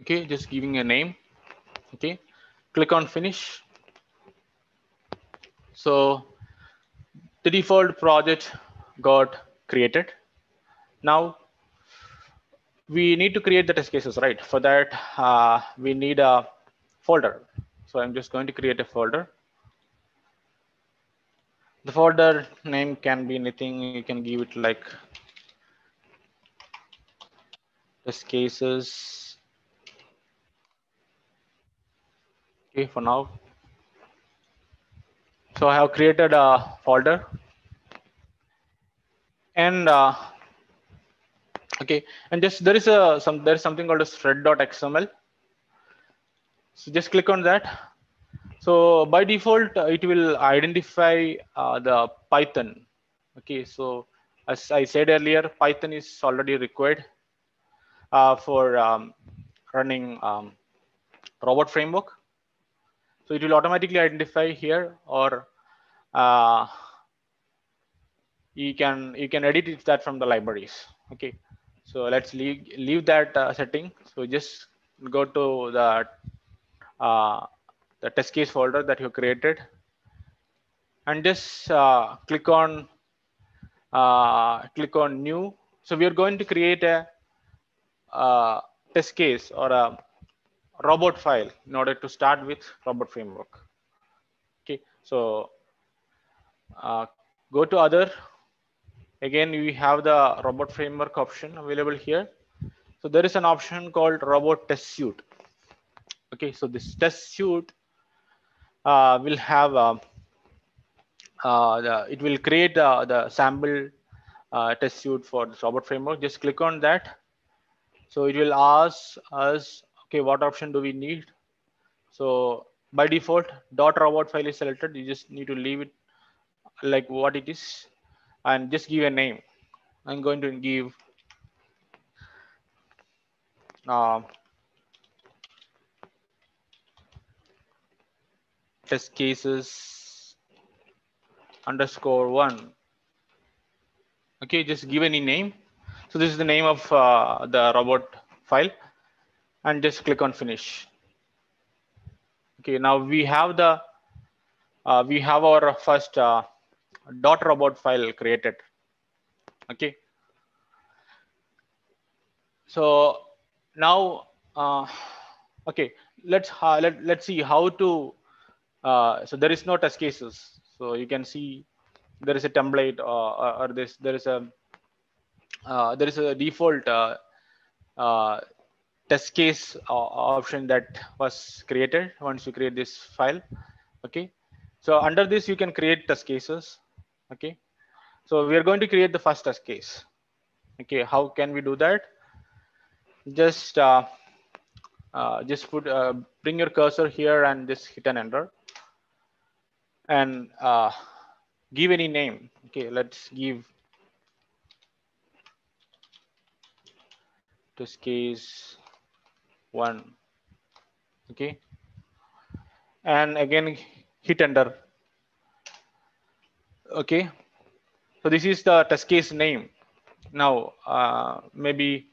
Okay, just giving a name. Okay, click on finish. So the default project got created. Now we need to create the test cases, right? For that, uh, we need a folder. So I'm just going to create a folder. The folder name can be anything. You can give it like test cases. Okay, for now. So I have created a folder and uh, okay and just there is a some there's something called a red.xml so just click on that. So by default uh, it will identify uh, the python. Okay so as i said earlier python is already required uh, for um, running um, robot framework. So it will automatically identify here or uh, you can you can edit it that from the libraries. Okay so let's leave leave that uh, setting. So just go to the the test case folder that you created. And just uh, click on uh, click on new. So we are going to create a, a test case or a robot file in order to start with robot framework. Okay so uh, go to other. Again we have the robot framework option available here. So there is an option called robot test suite okay so this test suite uh, will have uh, uh, the, it will create uh, the sample uh, test suite for this robot framework. Just click on that. So it will ask us okay what option do we need? So by default dot robot file is selected. You just need to leave it like what it is and just give a name. I'm going to give test cases underscore one. Okay, just give any name. So this is the name of uh, the robot file and just click on finish. Okay, now we have the, uh, we have our first uh, dot robot file created okay so now uh, okay let's uh, let, let's see how to uh, so there is no test cases. So you can see there is a template uh, or this there is a uh, there is a default uh, uh, test case uh, option that was created once you create this file. Okay. So under this you can create test cases. Okay. So we are going to create the first test case. Okay. How can we do that? Just uh, uh, just put uh, bring your cursor here and just hit an enter and uh, give any name. Okay let's give test case one. Okay. And again hit enter okay. So this is the test case name. Now uh, maybe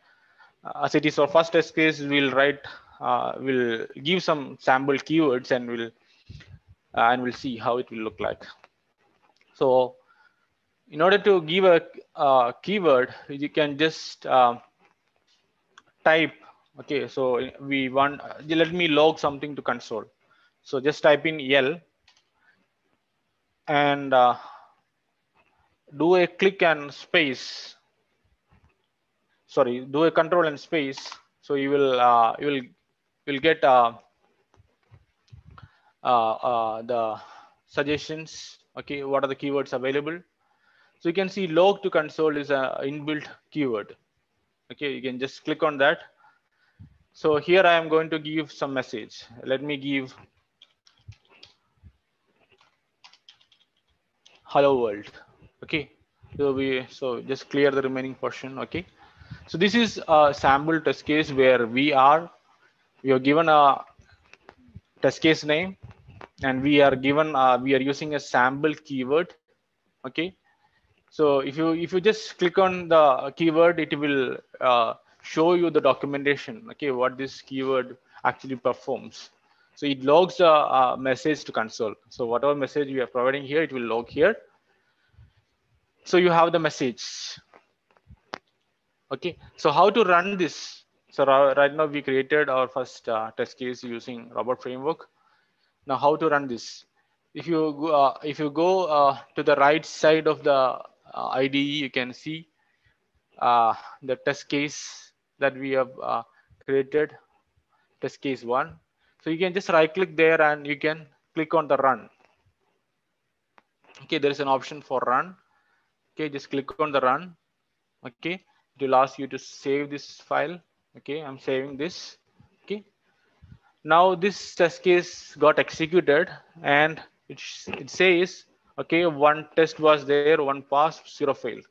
uh, as it is our first test case we'll write uh, we'll give some sample keywords and we'll and we'll see how it will look like so in order to give a, a keyword you can just uh, type Okay, so we want, uh, let me log something to console. So just type in L and uh, do a click and space. Sorry, do a control and space. So you will, uh, you will, you will get uh, uh, Uh, uh, the suggestions. Okay, what are the keywords available? So you can see log to console is a inbuilt keyword. Okay, you can just click on that. So here I am going to give some message. Let me give hello world. Okay, so we so just clear the remaining portion. Okay, so this is a sample test case where we are we are given a test case name and we are given uh, we are using a sample keyword. Okay, so if you if you just click on the keyword, it will uh, show you the documentation. Okay, what this keyword actually performs. So it logs a, a, message to console. So whatever message we are providing here, it will log here. So you have the message. Okay, so how to run this? So right now we created our first uh, test case using robot framework. Now how to run this? If you uh, if you go uh, to the right side of the uh, IDE, you can see uh, the test case that we have uh, created, test case one. So you can just right click there and you can click on the run. Okay, there is an option for run. Okay, just click on the run. Okay, it will ask you to save this file. Okay, I'm saving this. Okay, now this test case got executed and it, it says okay one test was there one pass, zero failed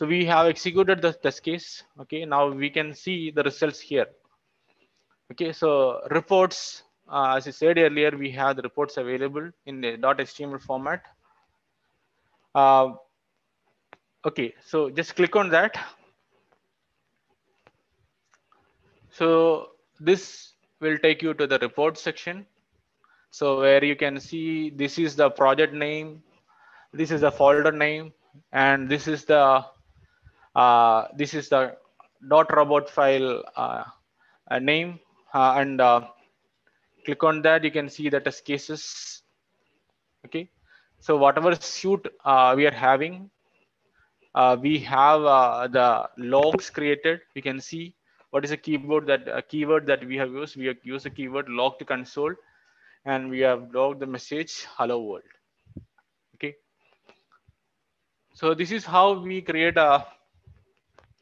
so we have executed the test case. Okay now we can see the results here. Okay so reports uh, as i said earlier we have the reports available in the dot html format. Uh, okay so just click on that so this will take you to the report section. So where you can see this is the project name this is the folder name and this is the uh, this is the dot robot file uh, uh, name uh, and uh, click on that. You can see the test cases. Okay? So whatever suit uh, we are having we have the logs created. We can see what is a keyboard that a keyword that we have used we have used the keyword to console and we have logged the message hello world Okay. so this is how we create a,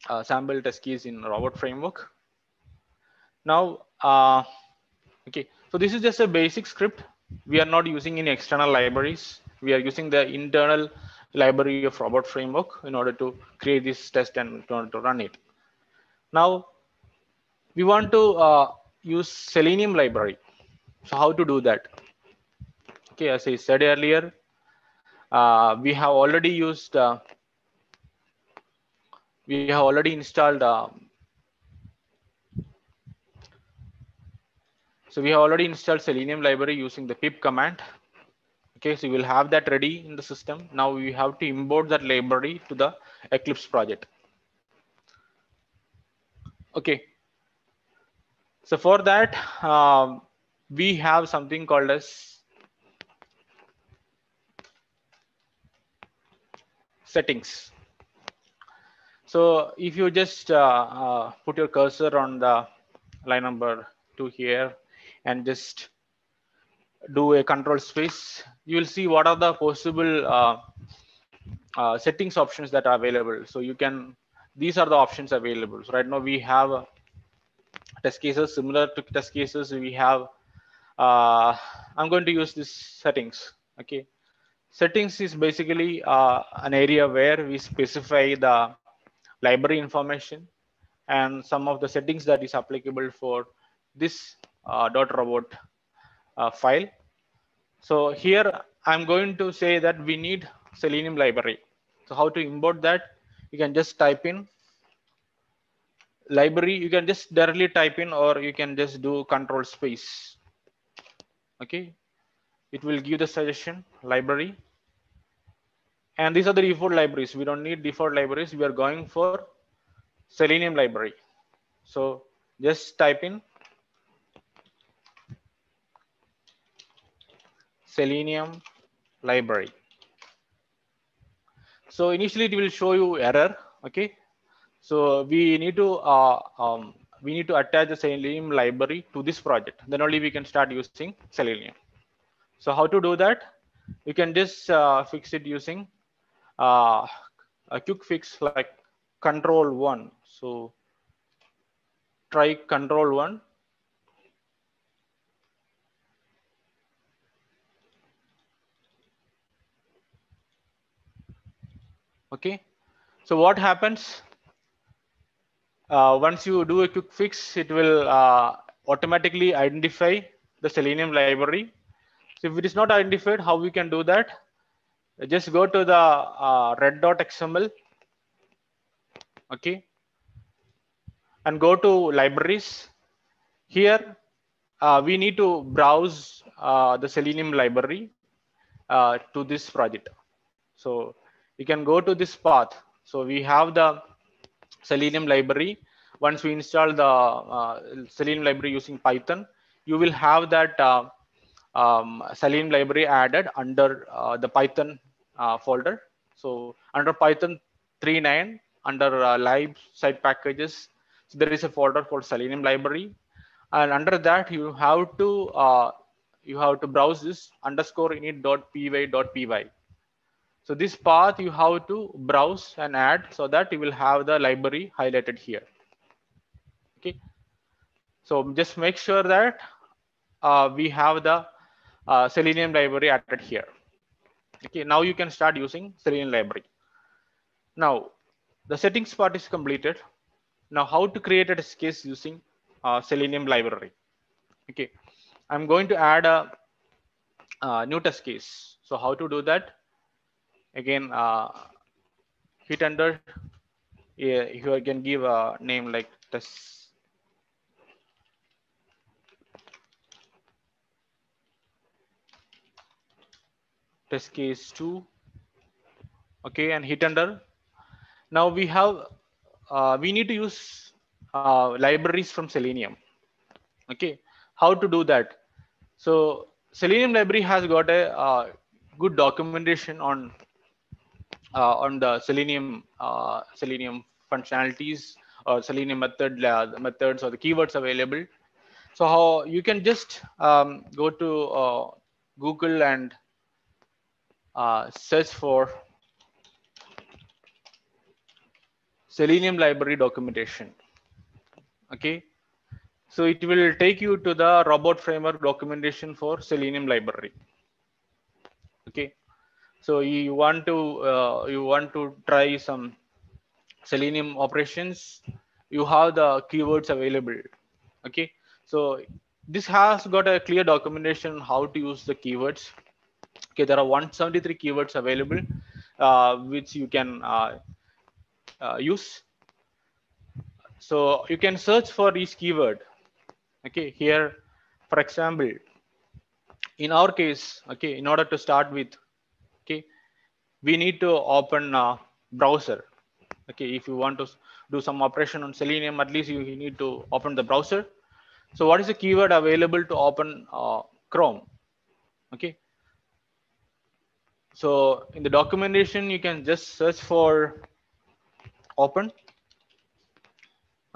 a sample test case in robot framework. Now, uh, okay, so this is just a basic script. We are not using any external libraries. We are using the internal library of robot framework in order to create this test and to run it. Now, we want to uh, use Selenium library. So how to do that? Okay, as I said earlier, uh, we have already used uh, we have already installed uh, so we have already installed selenium library using the pip command okay so you will have that ready in the system now we have to import that library to the eclipse project okay so for that um, we have something called as settings. So if you just uh, uh, put your cursor on the line number two here and just do a control space, you will see what are the possible uh, uh, settings options that are available. So you can, these are the options available. So right now we have test cases similar to test cases. We have, uh, I'm going to use this settings. Okay settings is basically uh, an area where we specify the library information and some of the settings that is applicable for this uh, dot robot uh, file. So here I'm going to say that we need Selenium library. So how to import that? You can just type in library. You can just directly type in or you can just do control space. Okay, it will give the suggestion library. And these are the default libraries. We don't need default libraries. We are going for selenium library. So just type in selenium library. So initially it will show you error. Okay so we need to uh, um, we need to attach the selenium library to this project. Then only we can start using selenium. So how to do that? You can just uh, fix it using uh, a quick fix like control one. So try control one. Okay. So what happens uh, once you do a quick fix it will uh, automatically identify the selenium library. So if it is not identified how we can do that? Just go to the uh, XML, okay? And go to libraries. Here uh, we need to browse uh, the selenium library uh, to this project. So you can go to this path. So we have the Selenium library. Once we install the uh, Selenium library using Python, you will have that uh, um, Selenium library added under uh, the Python uh, folder. So under Python 3.9, under uh, lib site packages, so there is a folder called Selenium library. And under that, you have to uh, you have to browse this underscore init.py.py so this path you have to browse and add so that you will have the library highlighted here. Okay. So just make sure that uh, we have the uh, Selenium library added here. Okay. Now you can start using Selenium library. Now the settings part is completed. Now how to create a test case using uh, Selenium library. Okay. I'm going to add a, a new test case. So how to do that? Again uh, hit enter yeah, you can give a name like test test case 2 okay and hit enter now we have uh, we need to use uh, libraries from selenium. Okay how to do that? So selenium library has got a uh, good documentation on on the Selenium uh, Selenium functionalities or Selenium method uh, methods or the keywords available. So how you can just um, go to Google and search for Selenium library documentation. Okay. So it will take you to the robot framework documentation for Selenium library. Okay so you want to uh, you want to try some selenium operations. You have the keywords available okay? So this has got a clear documentation how to use the keywords. Okay there are 173 keywords available uh, which you can uh, uh, use. So you can search for each keyword okay? Here for example in our case okay in order to start with we need to open a browser. Okay if you want to do some operation on selenium at least you need to open the browser. So what is the keyword available to open uh, chrome? Okay. So in the documentation you can just search for open.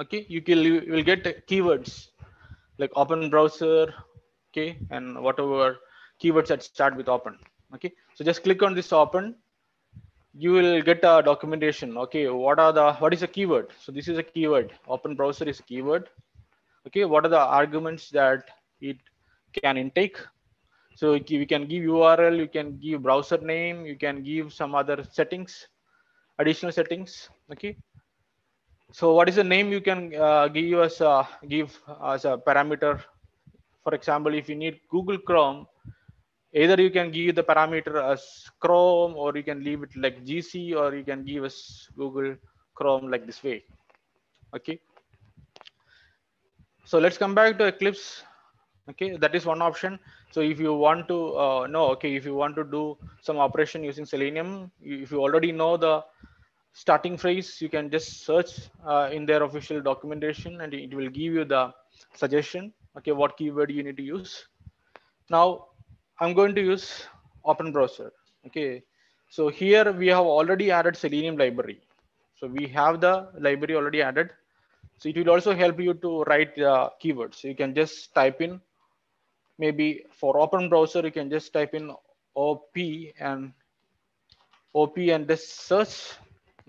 Okay you you will get keywords like open browser okay and whatever keywords that start with open. Okay so just click on this open you will get a documentation. Okay what are the what is a keyword? So this is a keyword. Open browser is a keyword. Okay what are the arguments that it can intake? So you can give url you can give browser name you can give some other settings additional settings. Okay. So what is the name you can uh, give us uh, give as a parameter? For example if you need google chrome either you can give the parameter as chrome or you can leave it like gc or you can give us google chrome like this way. Okay? So let's come back to eclipse. Okay? That is one option. So if you want to uh, know okay if you want to do some operation using selenium if you already know the starting phrase, you can just search uh, in their official documentation and it will give you the suggestion, okay, what keyword you need to use. Now, I'm going to use open browser, okay. So here we have already added Selenium library. So we have the library already added. So it will also help you to write the keywords. You can just type in, maybe for open browser, you can just type in OP and OP and this search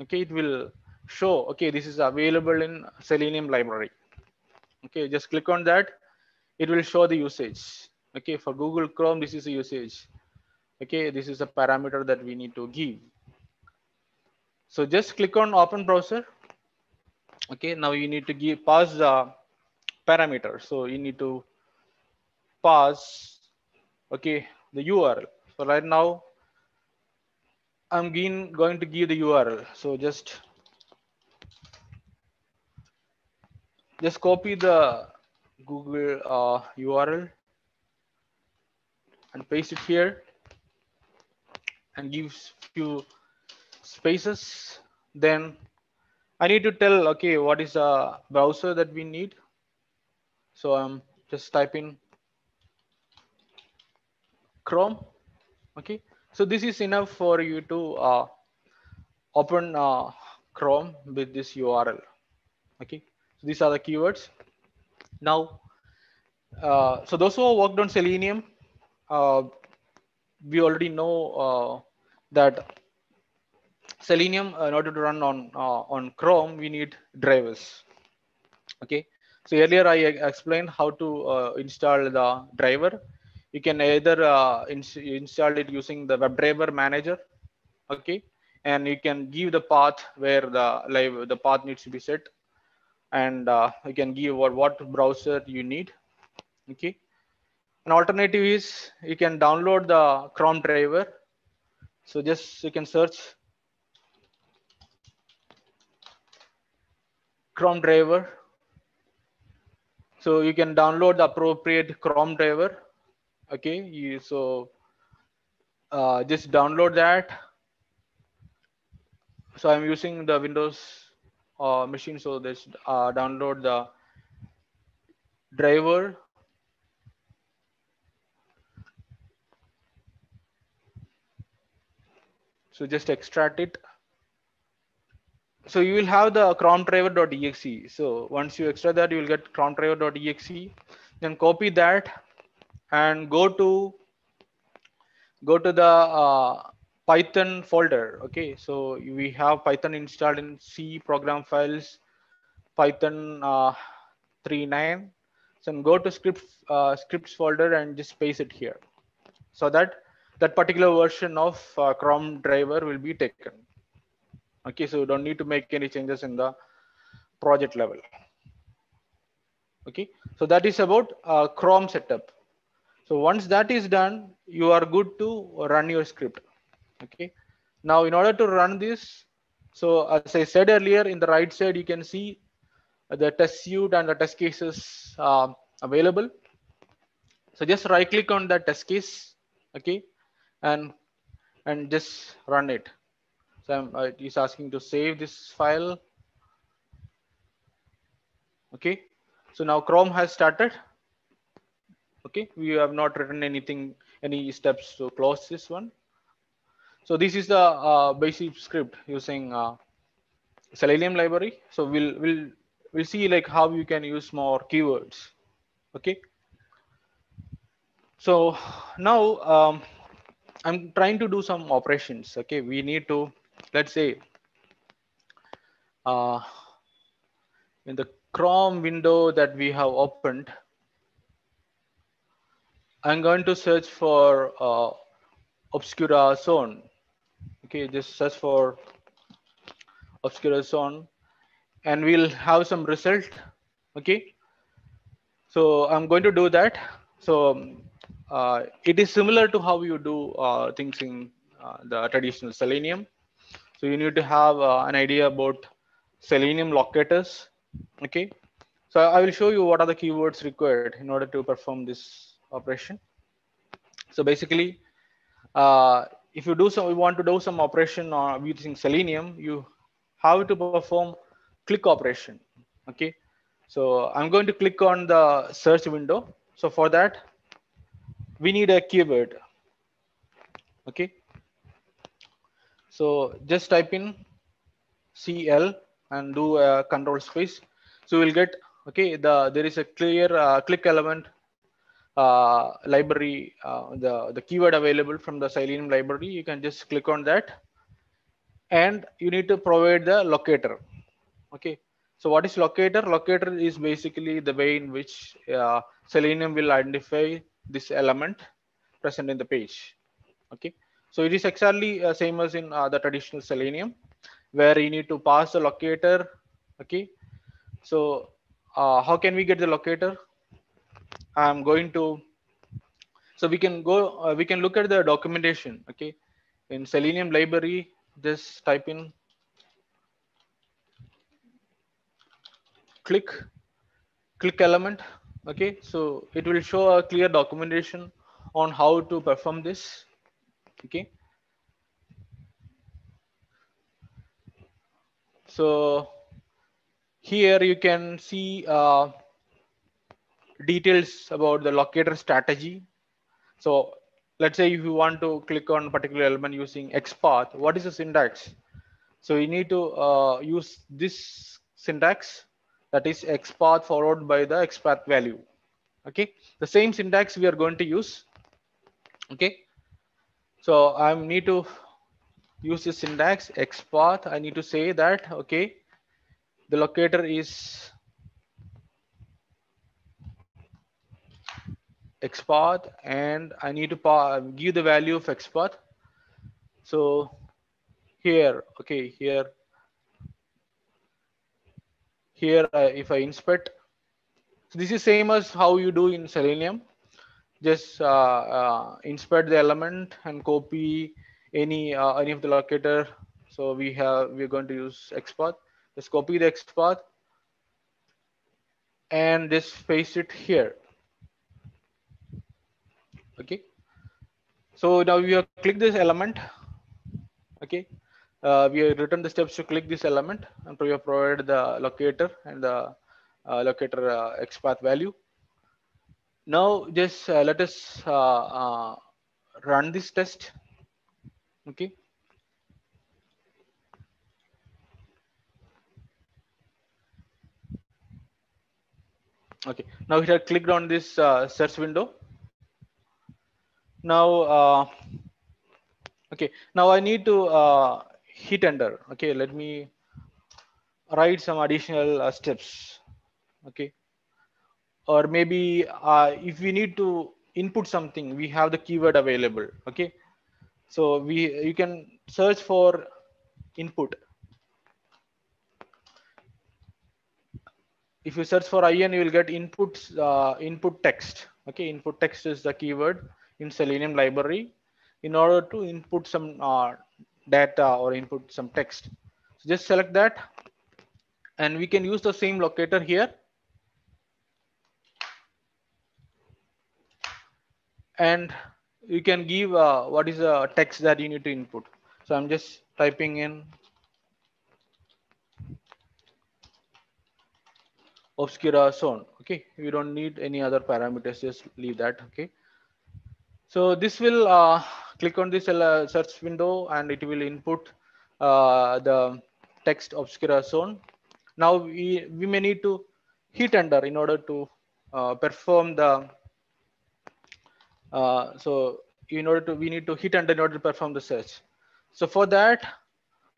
okay it will show okay this is available in selenium library okay just click on that it will show the usage okay for google chrome this is the usage. Okay this is a parameter that we need to give. So just click on open browser. Okay now you need to give pass the parameter. So you need to pass okay the url so right now I'm going to give the URL. So just just copy the Google uh, URL and paste it here and give few spaces. Then I need to tell, okay, what is the browser that we need. So I'm just typing Chrome. Okay. So this is enough for you to uh, open uh, Chrome with this URL. Okay, so these are the keywords. Now, uh, so those who worked on Selenium, uh, we already know uh, that Selenium, uh, in order to run on on Chrome, we need drivers. Okay, so earlier I explained how to install the driver you can either uh, ins install it using the WebDriver manager, okay, and you can give the path where the live the path needs to be set, and uh, you can give what what browser you need, okay. An alternative is you can download the Chrome driver. So just you can search Chrome driver. So you can download the appropriate Chrome driver okay you, so uh, just download that so i'm using the windows uh, machine so this uh, download the driver so just extract it. So you will have the chrome driver.exe so once you extract that you will get chrome driver.exe then copy that and go to go to the uh, python folder. Okay. So we have python installed in c program files python uh, 39 so go to script uh, scripts folder and just paste it here. So that that particular version of uh, chrome driver will be taken okay so you don't need to make any changes in the project level okay so that is about uh, chrome setup so once that is done, you are good to run your script. Okay. Now, in order to run this, so as I said earlier, in the right side, you can see the test suite and the test cases uh, available. So just right click on the test case. Okay. And, and just run it. So I'm, uh, it's asking to save this file. Okay. So now Chrome has started okay we have not written anything any steps to close this one so this is the uh, basic script using uh, selenium library so we'll we'll we'll see like how you can use more keywords okay so now um, i'm trying to do some operations okay we need to let's say uh, in the chrome window that we have opened I'm going to search for uh, Obsqura Zone. Okay, just search for Obsqura Zone and we'll have some result. Okay, so I'm going to do that. So uh, it is similar to how you do uh, things in uh, the traditional Selenium. So you need to have uh, an idea about Selenium locators. Okay, so I will show you what are the keywords required in order to perform this operation. So basically, uh, if you do so, we want to do some operation using Selenium, you have to perform click operation. Okay, so I'm going to click on the search window. So for that, we need a keyword. Okay, so just type in CL and do a control space. So we'll get okay. The there is a clear uh, click element uh, library, uh, the, the keyword available from the Selenium library. You can just click on that and you need to provide the locator. Okay. So what is locator? Locator is basically the way in which uh, Selenium will identify this element present in the page. Okay. So it is exactly uh, same as in uh, the traditional Selenium where you need to pass the locator. Okay. So uh, how can we get the locator? I'm going to, so we can go, uh, we can look at the documentation, okay? In Selenium library, just type in click, click element, okay? So it will show a clear documentation on how to perform this, okay? So here you can see uh, details about the locator strategy. So let's say if you want to click on a particular element using XPath, what is the syntax? So you need to uh, use this syntax that is XPath followed by the XPath value. Okay, the same syntax we are going to use. Okay, so I need to use this syntax XPath. I need to say that, okay, the locator is xpath and I need to give the value of xpath. So here, okay, here, here uh, if I inspect, so this is same as how you do in Selenium. Just uh, uh, inspect the element and copy any uh, any of the locator. So we have we're going to use xpath. Just copy the xpath and just paste it here okay so now we have clicked this element okay uh, we have written the steps to click this element and we have provided the locator and the uh, locator uh, xpath value. Now just uh, let us uh, uh, run this test. Okay. Okay. Now we have clicked on this search window. Now okay. Now i need to hit enter okay let me write some additional uh, steps. Okay. Or maybe uh, if we need to input something we have the keyword available. Okay. So we you can search for input. If you search for in you will get inputs uh, input text. Okay input text is the keyword in Selenium library. In order to input some uh, data or input some text. So just select that and we can use the same locator here. And you can give uh, what is the text that you need to input. So I'm just typing in Obsqura Zone. Okay, we don't need any other parameters, just leave that. Okay. So this will uh, click on this uh, search window and it will input uh, the text Obsqura Zone. Now we, we may need to hit enter in order to uh, perform the, uh, so in order to, we need to hit enter in order to perform the search. So for that,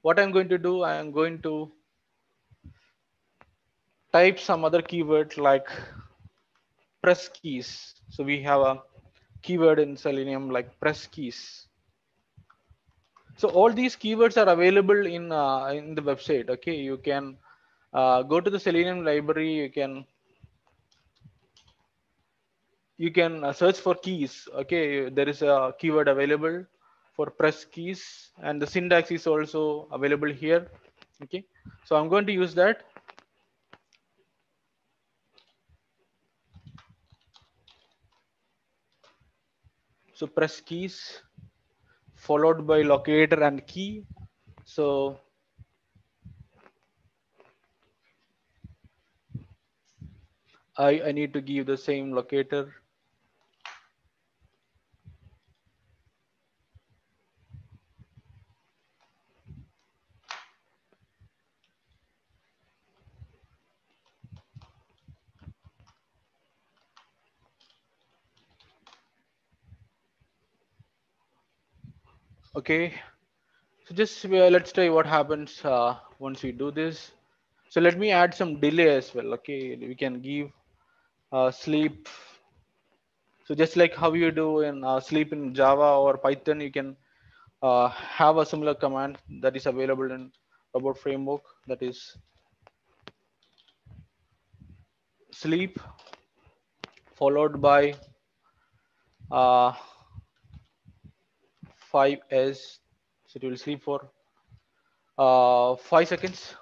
what I'm going to do, I am going to type some other keyword like press keys. So we have a keyword in Selenium like press keys. So all these keywords are available in uh, in the website. Okay, you can uh, go to the Selenium library. You can you can uh, search for keys. Okay, there is a keyword available for press keys, and the syntax is also available here. Okay, so I'm going to use that. So press keys followed by locator and key. So I, I need to give the same locator Okay, so just uh, let's try what happens uh, once we do this. So let me add some delay as well. Okay, we can give uh, sleep. So just like how you do in uh, sleep in Java or Python, you can uh, have a similar command that is available in robot framework that is sleep followed by uh, 5s so it will sleep for uh, five seconds.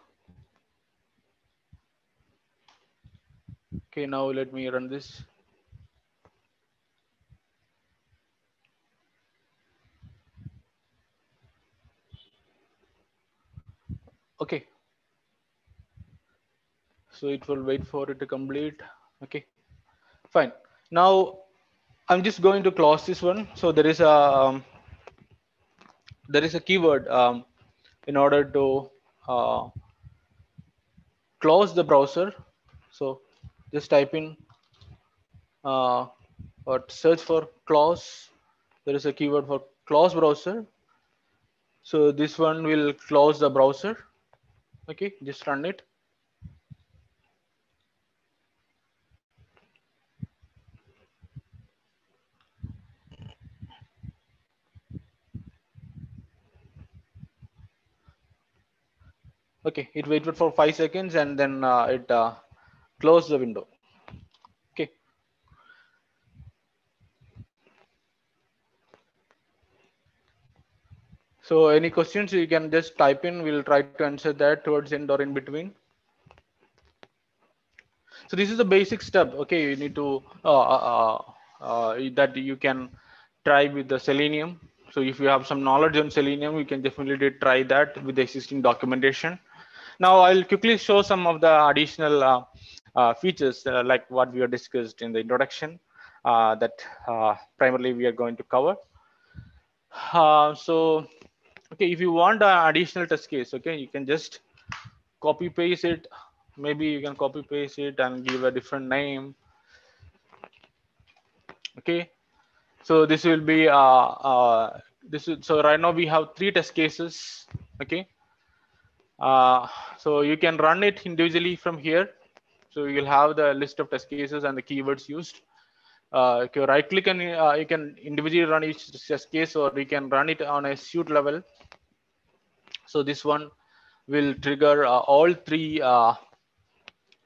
Okay now let me run this. Okay. So it will wait for it to complete. Okay. Fine. Now i'm just going to close this one. So there is a um, there is a keyword um, in order to uh, close the browser. So just type in uh, or search for close. There is a keyword for close browser. So this one will close the browser. Okay just run it okay it waited for five seconds and then uh, it uh, closed the window. Okay. So any questions? You can just type in. We'll try to answer that towards end or in between. So this is the basic step. Okay you need to uh, uh, uh, that you can try with the selenium. So if you have some knowledge on selenium you can definitely try that with the existing documentation now I'll quickly show some of the additional uh, uh, features uh, like what we have discussed in the introduction that primarily we are going to cover. so, okay, if you want an additional test case, okay, you can just copy paste it. Maybe you can copy paste it and give a different name. Okay, so this will be uh, uh, this is so right now we have three test cases. Okay, uh, so you can run it individually from here. So you'll have the list of test cases and the keywords used. Uh, if you right click and uh, you can individually run each test case or you can run it on a suite level. So this one will trigger uh, all three uh,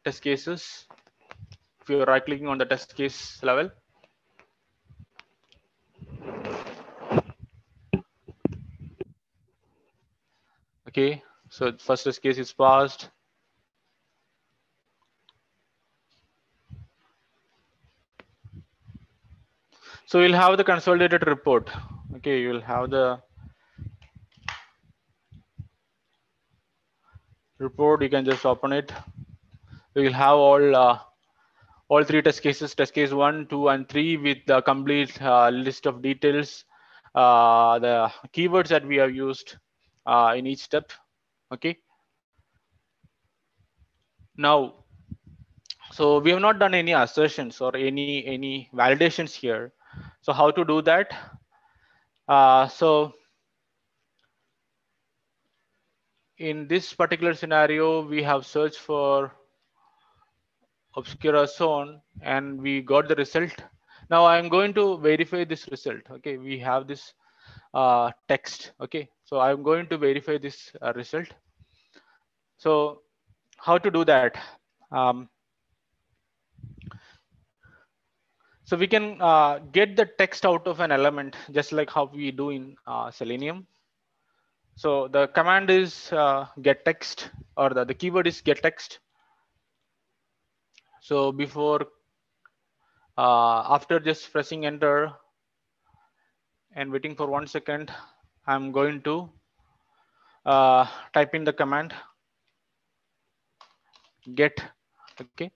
test cases. If you're right clicking on the test case level. Okay, so first test case is passed. So we'll have the consolidated report. Okay, you'll have the report. You can just open it. We will have all uh, all three test cases: test case one, two, and three, with the complete uh, list of details, uh, the keywords that we have used uh, in each step, okay. Now so we have not done any assertions or any any validations here. So how to do that? Uh, so in this particular scenario we have searched for Obsqura Zone and we got the result. Now i'm going to verify this result. Okay. We have this uh, text. Okay, so I'm going to verify this uh, result. So how to do that? Um, so we can uh, get the text out of an element just like how we do in uh, Selenium. So the command is uh, get text or the, the keyword is get text. So before, after just pressing enter, and waiting for one second, I'm going to uh, type in the command get, okay.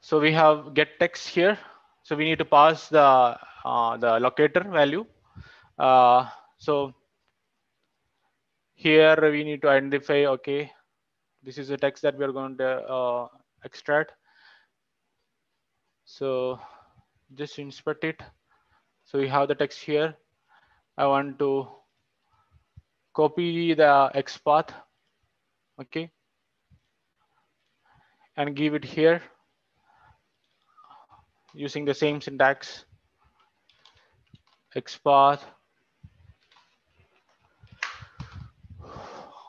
So we have get text here. So we need to pass the uh, the locator value. Uh, so here we need to identify, okay, this is the text that we are going to uh, extract. So just inspect it. So we have the text here. I want to copy the XPath, okay, and give it here using the same syntax, XPath.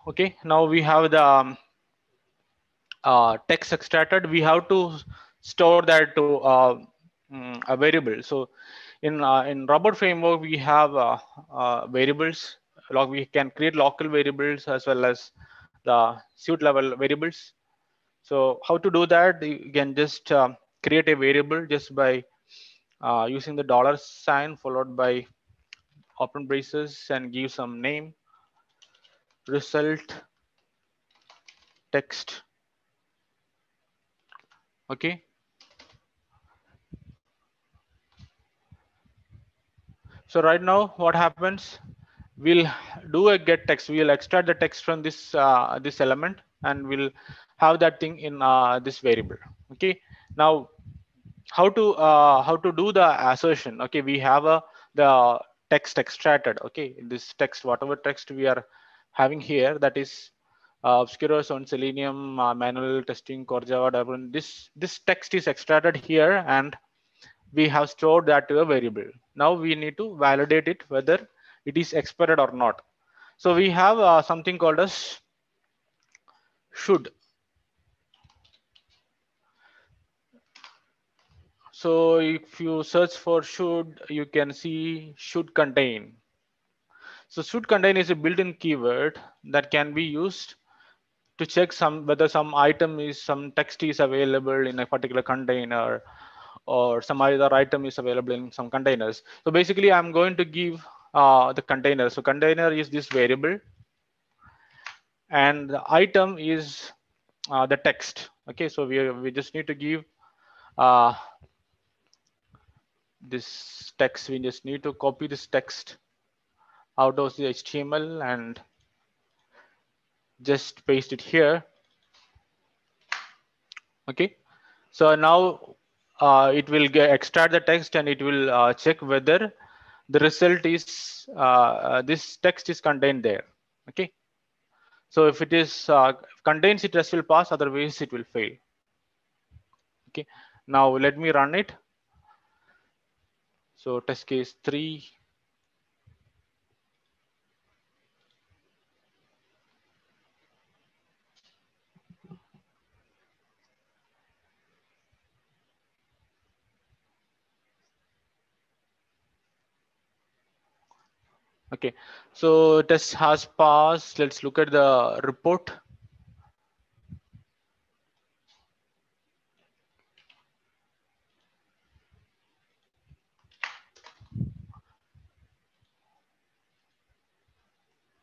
Okay, now we have the um, uh, text extracted. We have to store that to uh, mm, a variable. So in uh, in robot framework, we have uh, uh, variables. We can create local variables as well as the suite level variables. So how to do that? You can just um, create a variable just by uh, using the dollar sign followed by open braces and give some name result text. Okay. So right now what happens? We'll do a get text. We'll extract the text from this uh, this element and we'll have that thing in uh, this variable. Okay. Now how to uh, how to do the assertion okay we have a the text extracted okay this text whatever text we are having here that is uh, on Selenium, uh, manual testing, Core Java, this this text is extracted here and we have stored that to a variable. Now we need to validate it whether it is expired or not. So we have uh, something called as should. So if you search for should, you can see should contain. So should contain is a built-in keyword that can be used to check some whether some item is some text is available in a particular container or some other item is available in some containers. So basically I'm going to give uh, the container. So container is this variable and the item is uh, the text. Okay, so we, we just need to give uh, this text. We just need to copy this text out of the HTML and just paste it here. Okay, so now uh, it will get extract the text and it will uh, check whether the result is uh, this text is contained there. Okay, so if it is uh, contains it, test will pass. Otherwise, it will fail. Okay, now let me run it. So test case three Okay, so test has passed. Let's look at the report.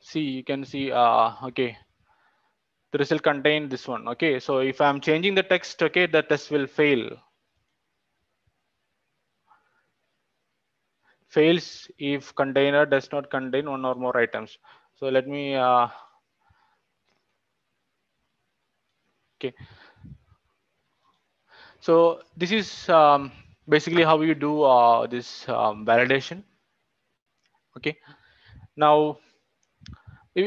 See, you can see, uh, okay, the result contain this one. Okay, so if I'm changing the text, okay, the test will fail. fails if container does not contain one or more items. So let me, uh, okay. So this is um, basically how you do uh, this um, validation. Okay. Now,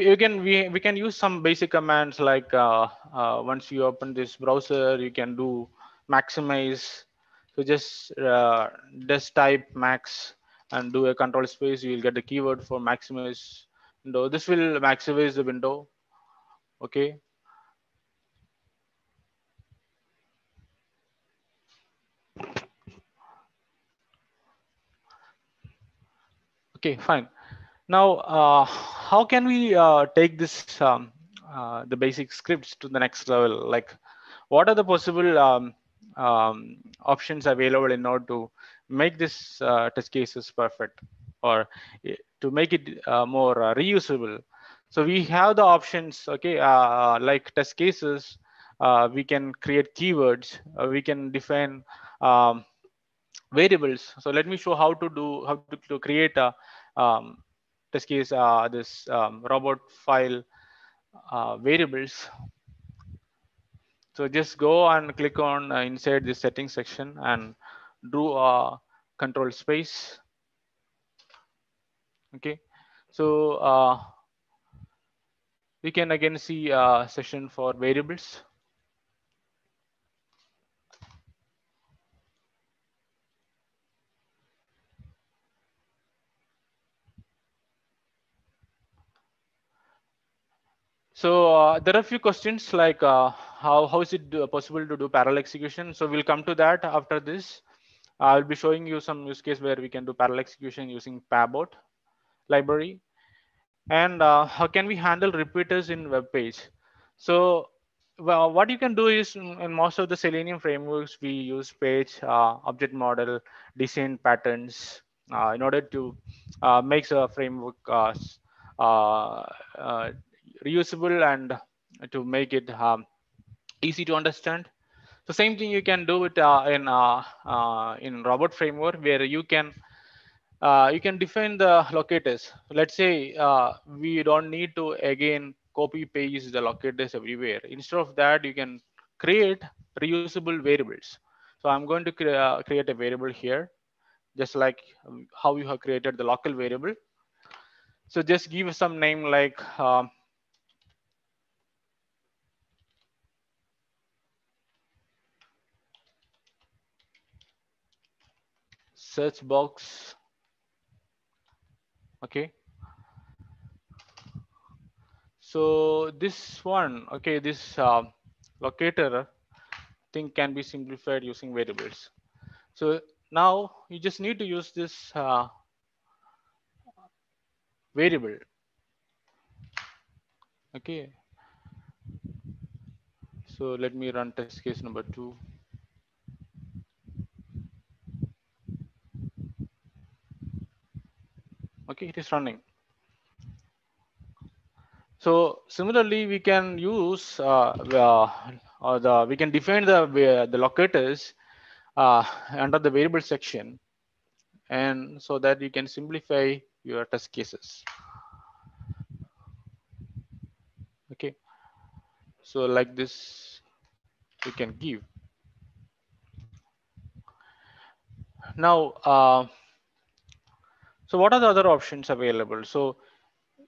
you can we, we can use some basic commands like uh, uh, once you open this browser, you can do maximize. So just uh, just type max and do a control space, you will get the keyword for maximize window. This will maximize the window. Okay. Okay, fine. Now, uh, how can we uh, take this, um, uh, the basic scripts to the next level? Like, what are the possible um, um, options available in order to make this uh, test cases perfect or eh, to make it uh, more uh, reusable. So we have the options, okay, like test cases. we can create keywords, we can define um, variables. So let me show how to do how to, to create a um, this case uh, this um, robot file uh, variables. So just go and click on uh, inside the settings section and do a control space. Okay, so uh, we can again see a session for variables. So uh, there are a few questions like uh, how, how is it possible to do parallel execution? So we'll come to that after this. I'll be showing you some use case where we can do parallel execution using Pabot library. And uh, how can we handle repeaters in web page? So well, what you can do is in, most of the Selenium frameworks, we use page, uh, object model, design patterns uh, in order to uh, make a framework reusable and to make it um, easy to understand. So same thing you can do it uh, in uh, uh, in robot framework where you can uh, you can define the locators. Let's say uh, we don't need to again copy paste the locators everywhere. Instead of that, you can create reusable variables. So I'm going to cre uh, create a variable here, just like how you have created the local variable. So just give some name like um, search box. Okay. So this one okay this uh, locator thing can be simplified using variables. So now you just need to use this uh, variable. Okay. So let me run test case number two okay it is running. So similarly we can use uh, uh, the we can define the uh, the locators uh, under the variable section. And so that you can simplify your test cases. Okay. So like this we can give. Now uh, so what are the other options available? So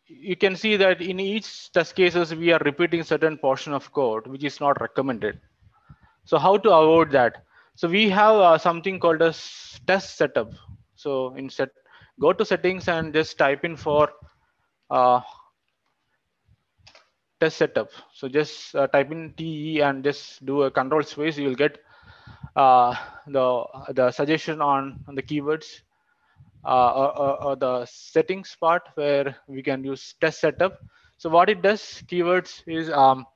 you can see that in each test cases, we are repeating certain portion of code, which is not recommended. So how to avoid that? So we have uh, something called a test setup. So instead, go to settings and just type in for uh, test setup. So just uh, type in TE and just do a control space. You will get uh, the the suggestion on, on the keywords or, or, the settings part where we can use test setup. So what it does, keywords is um,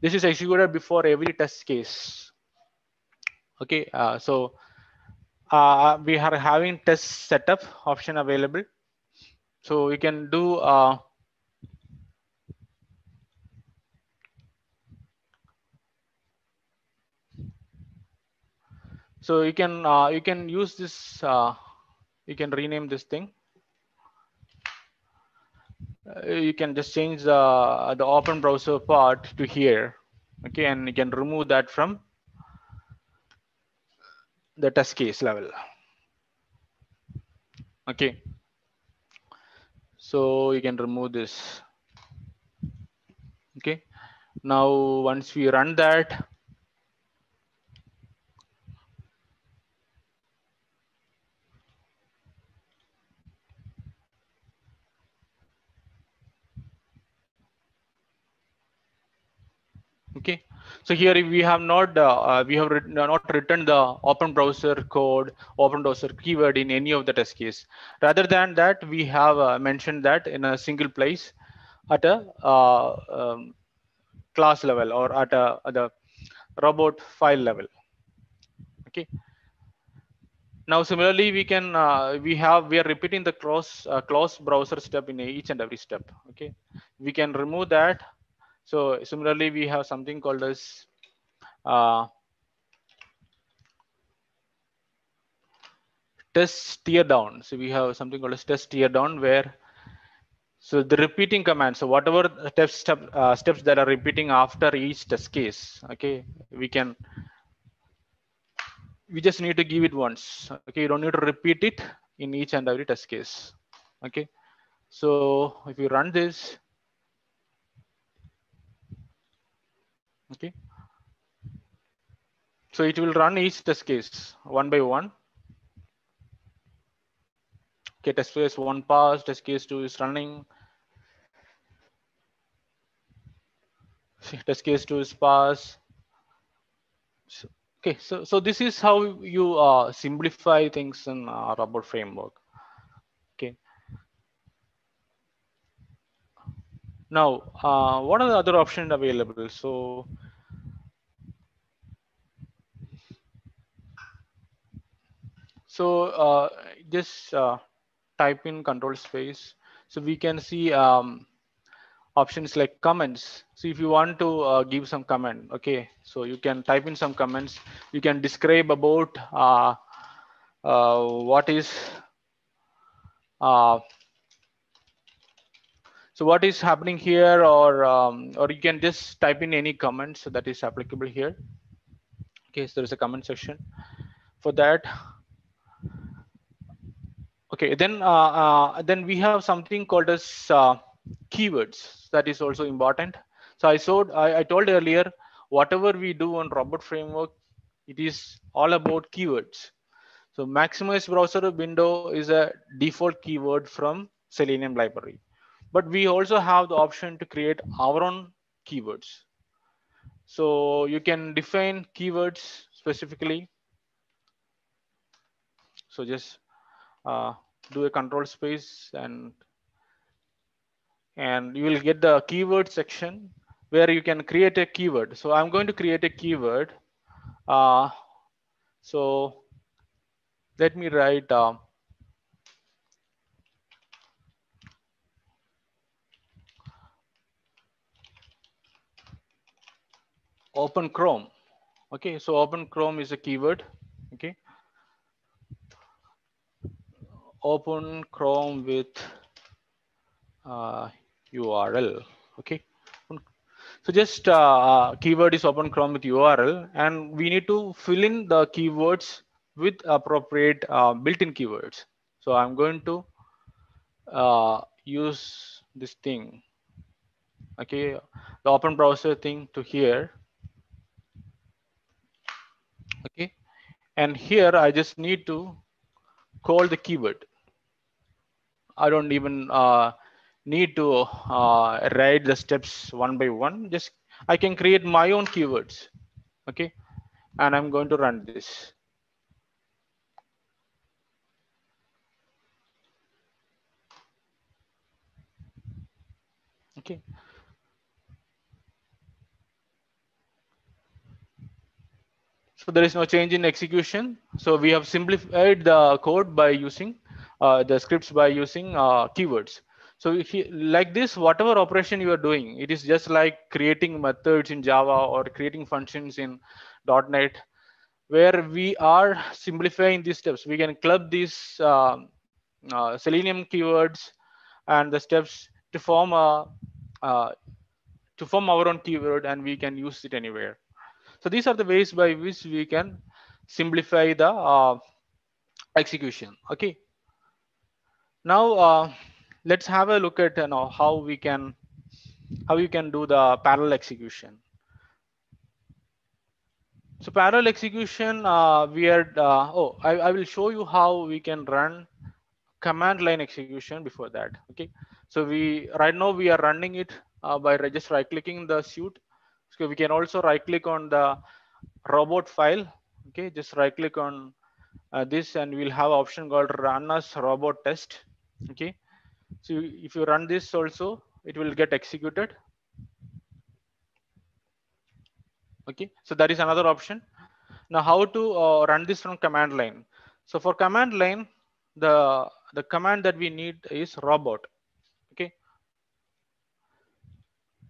this is executed before every test case. Okay, uh, so uh, we are having test setup option available. So we can do uh, so you can uh, you can use this uh, you can rename this thing. Uh, you can just change the, the open browser part to here. Okay, and you can remove that from the test case level. Okay. So you can remove this. Okay. Now, once we run that, okay so here we have not uh, uh, we have written, uh, not written the open browser code open browser keyword in any of the test case. Rather than that we have uh, mentioned that in a single place at a uh, um, class level or at a at the robot file level. Okay. Now similarly we can uh, we have we are repeating the cross close browser step in each and every step. Okay. We can remove that so similarly, we have something called as uh, test tear down. So we have something called as test tear down where so the repeating command. So whatever steps step, uh, steps that are repeating after each test case, okay, we can we just need to give it once. Okay, you don't need to repeat it in each and every test case. Okay, so if you run this, okay, so it will run each test case one by one. Okay, test case one pass, test case two is running. Test case two is pass. So, okay, so so this is how you uh, simplify things in uh, robot framework. Okay. Now, uh, what are the other options available? So so uh, just uh, type in control space. So we can see um, options like comments. So if you want to uh, give some comment, okay, so you can type in some comments. You can describe about uh, uh, what is uh, so what is happening here, or um, or you can just type in any comments that is applicable here. Okay, so there is a comment section for that. Okay then uh, uh, then we have something called as uh, keywords. That is also important. So i showed I, I, told earlier whatever we do on robot framework it is all about keywords. So maximize browser window is a default keyword from selenium library but we also have the option to create our own keywords so you can define keywords specifically so just uh, do a control space and and you will get the keyword section where you can create a keyword. So I'm going to create a keyword. Uh, so let me write uh, open Chrome. Okay, so open Chrome is a keyword. Okay, open Chrome with uh, URL. Okay. So just uh, keyword is open Chrome with URL, and we need to fill in the keywords with appropriate uh, built-in keywords. So I'm going to uh, use this thing. Okay, the open browser thing to here. Okay, and here I just need to call the keyword. I don't even uh, need to uh, write the steps one by one. Just I can create my own keywords. Okay. And I'm going to run this. Okay. So there is no change in execution. So we have simplified the code by using uh, the scripts by using uh, keywords. So if you, like this, whatever operation you are doing, it is just like creating methods in Java or creating functions in .NET, where we are simplifying these steps. We can club these uh, uh, Selenium keywords and the steps to form a uh, to form our own keyword, and we can use it anywhere. So these are the ways by which we can simplify the uh, execution. Okay. Now uh, let's have a look at you know how we can how you can do the parallel execution. So parallel execution, uh, we are uh, oh I, I will show you how we can run command line execution before that. Okay, so we right now we are running it uh, by just right clicking the suite. So we can also right click on the robot file. Okay, just right click on uh, this and we'll have option called run as robot test. Okay so if you run this also it will get executed. Okay so that is another option. Now how to uh, run this from command line? So for command line the the command that we need is robot. Okay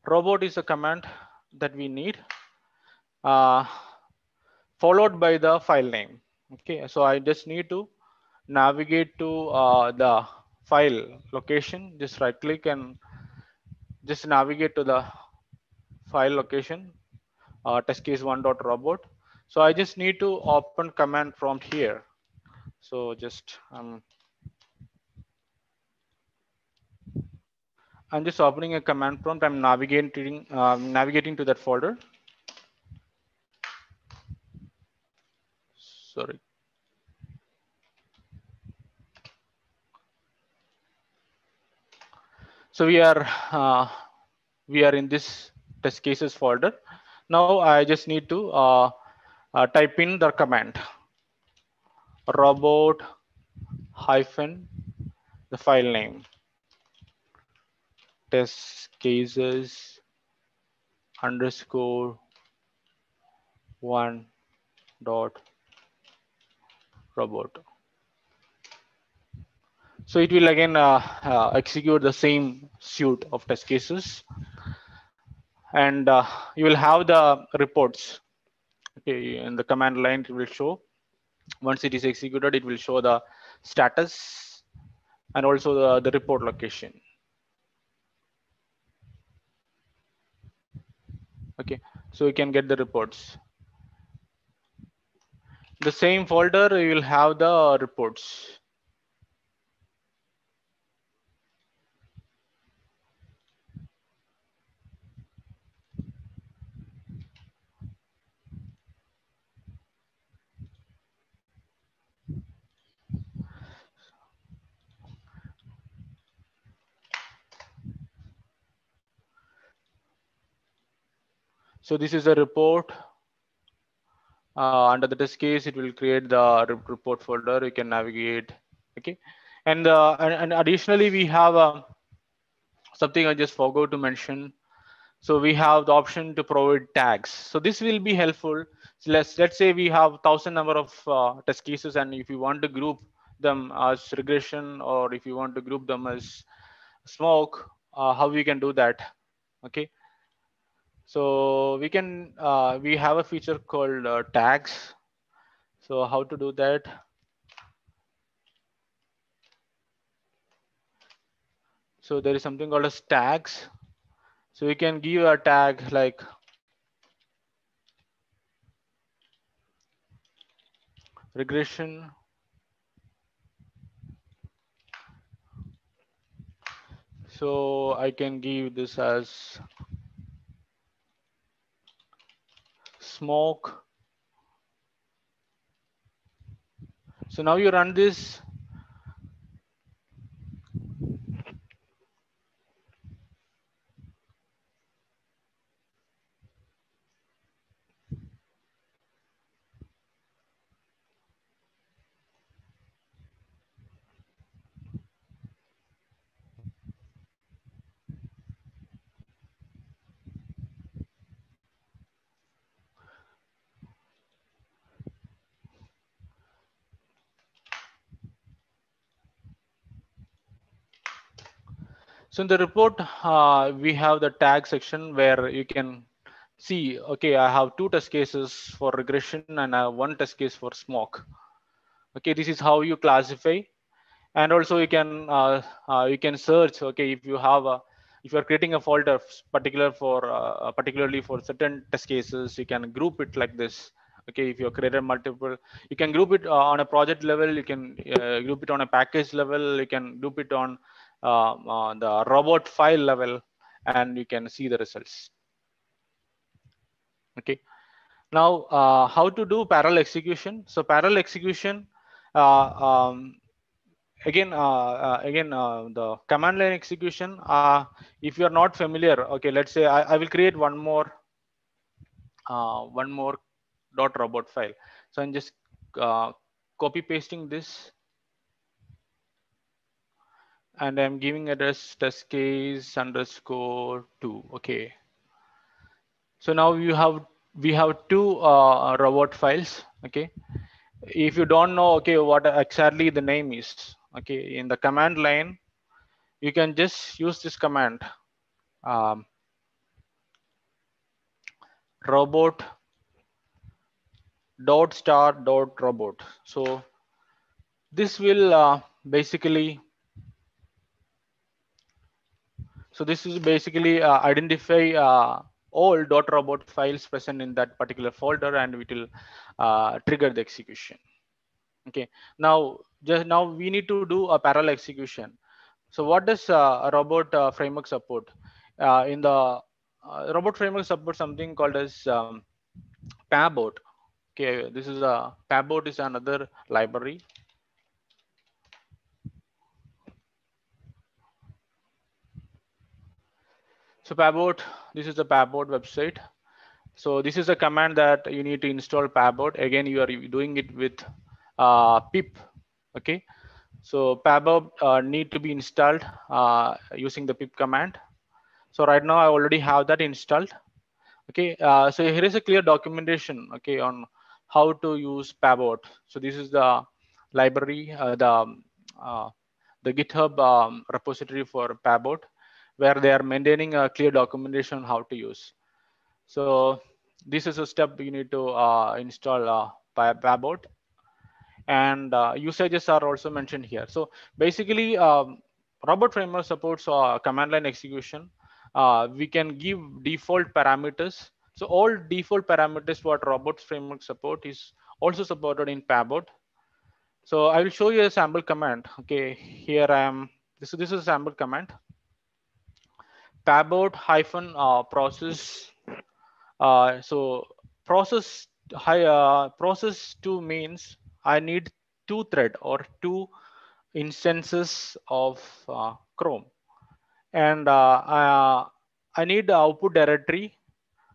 robot is a command that we need uh, followed by the file name. Okay, so I just need to navigate to uh, the file location, just right click and just navigate to the file location, uh, test case one.robot. So I just need to open command prompt here. So just um, I'm just opening a command prompt. I'm navigating um, navigating to that folder. Sorry. So we are uh, we are in this test cases folder. Now I just need to uh, uh, type in the command robot hyphen the file name test cases underscore one dot robot. So it will again uh, uh, execute the same suite of test cases and uh, you will have the reports. Okay, in the command line it will show once it is executed, it will show the status and also the, the report location. Okay, so you can get the reports. The same folder, you will have the reports. So this is a report. Uh, under the test case, it will create the report folder. You can navigate. Okay, and uh, and, and, additionally, we have uh, something I just forgot to mention. So we have the option to provide tags. So this will be helpful. So let's let's say we have thousand number of uh, test cases, and if you want to group them as regression, or if you want to group them as smoke, uh, how we can do that? Okay so we can, uh, we have a feature called uh, tags. So how to do that? So there is something called as tags. So we can give a tag like regression so I can give this as smoke. So now you run this. So in the report, uh, we have the tag section where you can see, okay, I have two test cases for regression and I have one test case for smoke. Okay, this is how you classify. And also you can uh, uh, you can search, okay, if you have a, if you're creating a folder particular for uh, particularly for certain test cases, you can group it like this. Okay, if you created multiple, you can group it uh, on a project level, you can uh, group it on a package level, you can group it on uh, the robot file level and you can see the results. Okay. Now, uh, how to do parallel execution? So parallel execution, uh, um, again, uh, uh, again, uh, the command line execution. if you are not familiar, okay, let's say I, I will create one more, one more dot robot file. So I'm just copy pasting this and I'm giving address test case underscore two. Okay. So now you have we have two uh, robot files. Okay. If you don't know, okay, what exactly the name is, okay, in the command line, you can just use this command. Um, robot dot star dot robot. So this will uh, basically so this is basically uh, identify uh, all dot robot files present in that particular folder and it will uh, trigger the execution. Okay, now just now we need to do a parallel execution. So what does uh, a robot uh, framework support? Uh, in the robot framework support something called as um, Pabot. Okay, this is a Pabot is another library So Pabot, this is the Pabot website. So this is a command that you need to install Pabot. Again, you are doing it with uh, pip. Okay. So Pabot uh, need to be installed uh, using the pip command. So right now I already have that installed. Okay. Uh, so here is a clear documentation. Okay, on how to use Pabot. So this is the library, uh, the uh, the GitHub um, repository for Pabot where they are maintaining a clear documentation on how to use. So this is a step you need to uh, install uh, Pabot. And uh, usages are also mentioned here. So basically, um, Robot Framework supports uh, command line execution. Uh, we can give default parameters. So all default parameters what Robots Framework support is also supported in Pabot. So I will show you a sample command. Okay, here I am. This, is this is a sample command pabot hyphen uh, process. Uh, so process high uh, process two means I need two thread or two instances of uh, Chrome, and uh, I, I need the output directory.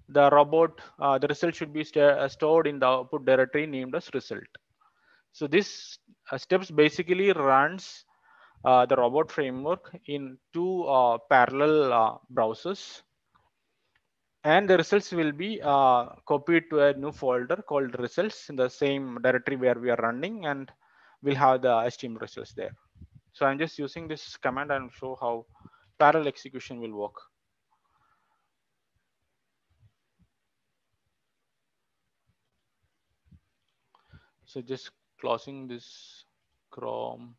The robot uh, the result should be st uh, stored in the output directory named as result. So this uh, steps basically runs uh, the robot framework in two uh, parallel uh, browsers. And the results will be uh, copied to a new folder called results in the same directory where we are running and we'll have the HTML results there. So I'm just using this command and show how parallel execution will work. So just closing this Chrome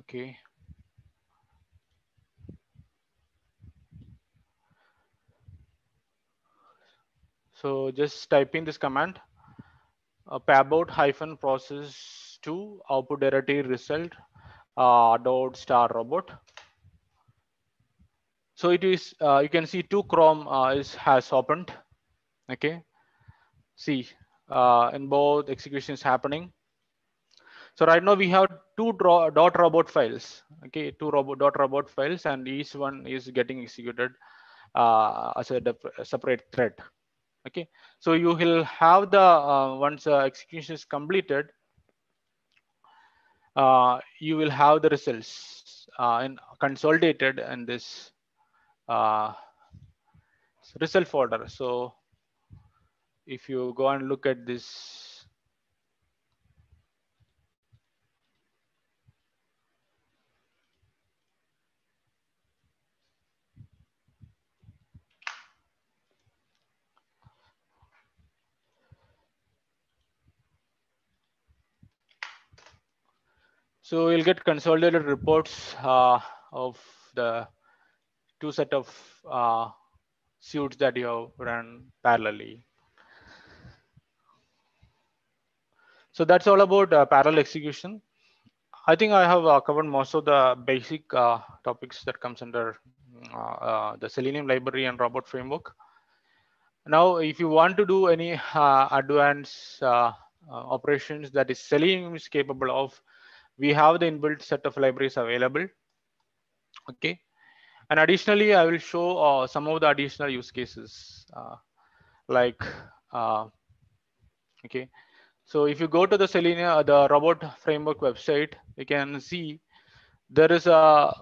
Okay. So just type in this command, uh, pabot hyphen process to output directory result uh, dot star robot. So it is, uh, you can see two Chrome uh, is has opened. Okay. See, uh, in both executions happening. So right now we have two dot robot files, okay, two robot dot robot files, and each one is getting executed uh, as a, separate thread. Okay, so you will have the uh, once uh, execution is completed, uh, you will have the results uh, in consolidated in this uh, result folder. So if you go and look at this So you'll get consolidated reports uh, of the two set of uh, suits that you have run parallelly. So that's all about uh, parallel execution. I think I have uh, covered most of the basic uh, topics that comes under uh, the Selenium library and robot framework. Now, if you want to do any advanced operations that is Selenium is capable of, we have the inbuilt set of libraries available. Okay. And additionally, I will show uh, some of the additional use cases uh, like, uh, okay. So if you go to the Selenium, uh, the robot framework website, you can see there is a,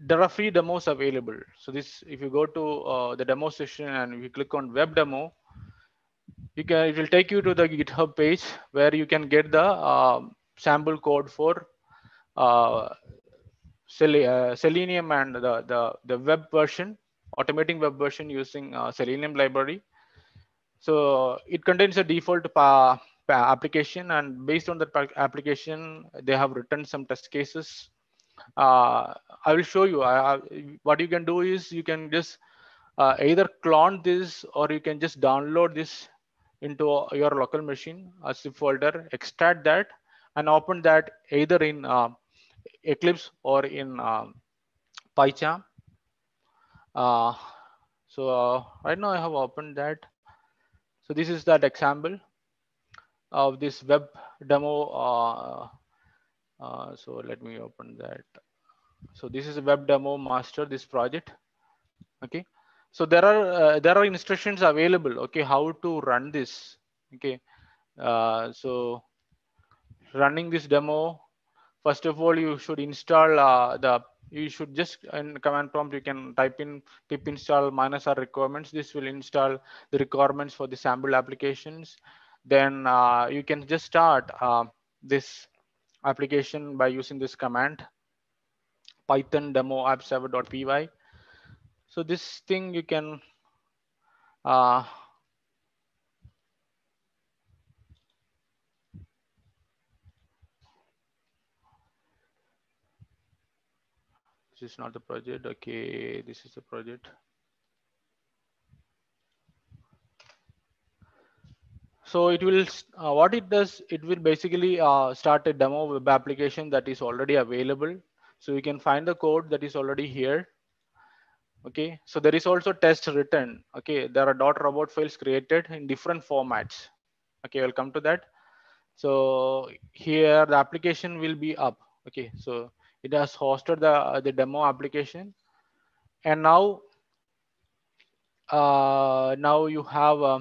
there are free demos available. So this, if you go to uh, the demo session and you click on web demo, you can, it will take you to the GitHub page where you can get the um, sample code for uh, uh, Selenium and the, the, the web version automating web version using uh, Selenium library. So it contains a default application and based on that application, they have written some test cases. Uh, I will show you uh, what you can do is you can just uh, either clone this or you can just download this into your local machine as a folder, extract that and open that either in uh, Eclipse or in um, PyCharm. Uh, so uh, right now I have opened that. So this is that example of this web demo. Uh, so let me open that. So this is a web demo master, this project. Okay. So there are there are instructions available. Okay, how to run this. Okay. Uh, so running this demo, first of all, you should install uh, the you should just in command prompt you can type in pip install minus r requirements. This will install the requirements for the sample applications. Then uh, you can just start uh, this application by using this command python demo app server.py so this thing you can uh, this is not the project. Okay this is the project. So it will uh, what it does it will basically uh, start a demo web application that is already available. So you can find the code that is already here. Okay so there is also test written. Okay there are dot robot files created in different formats. Okay i'll come to that. So here the application will be up. Okay so it has hosted the the demo application. And now uh, now you have uh,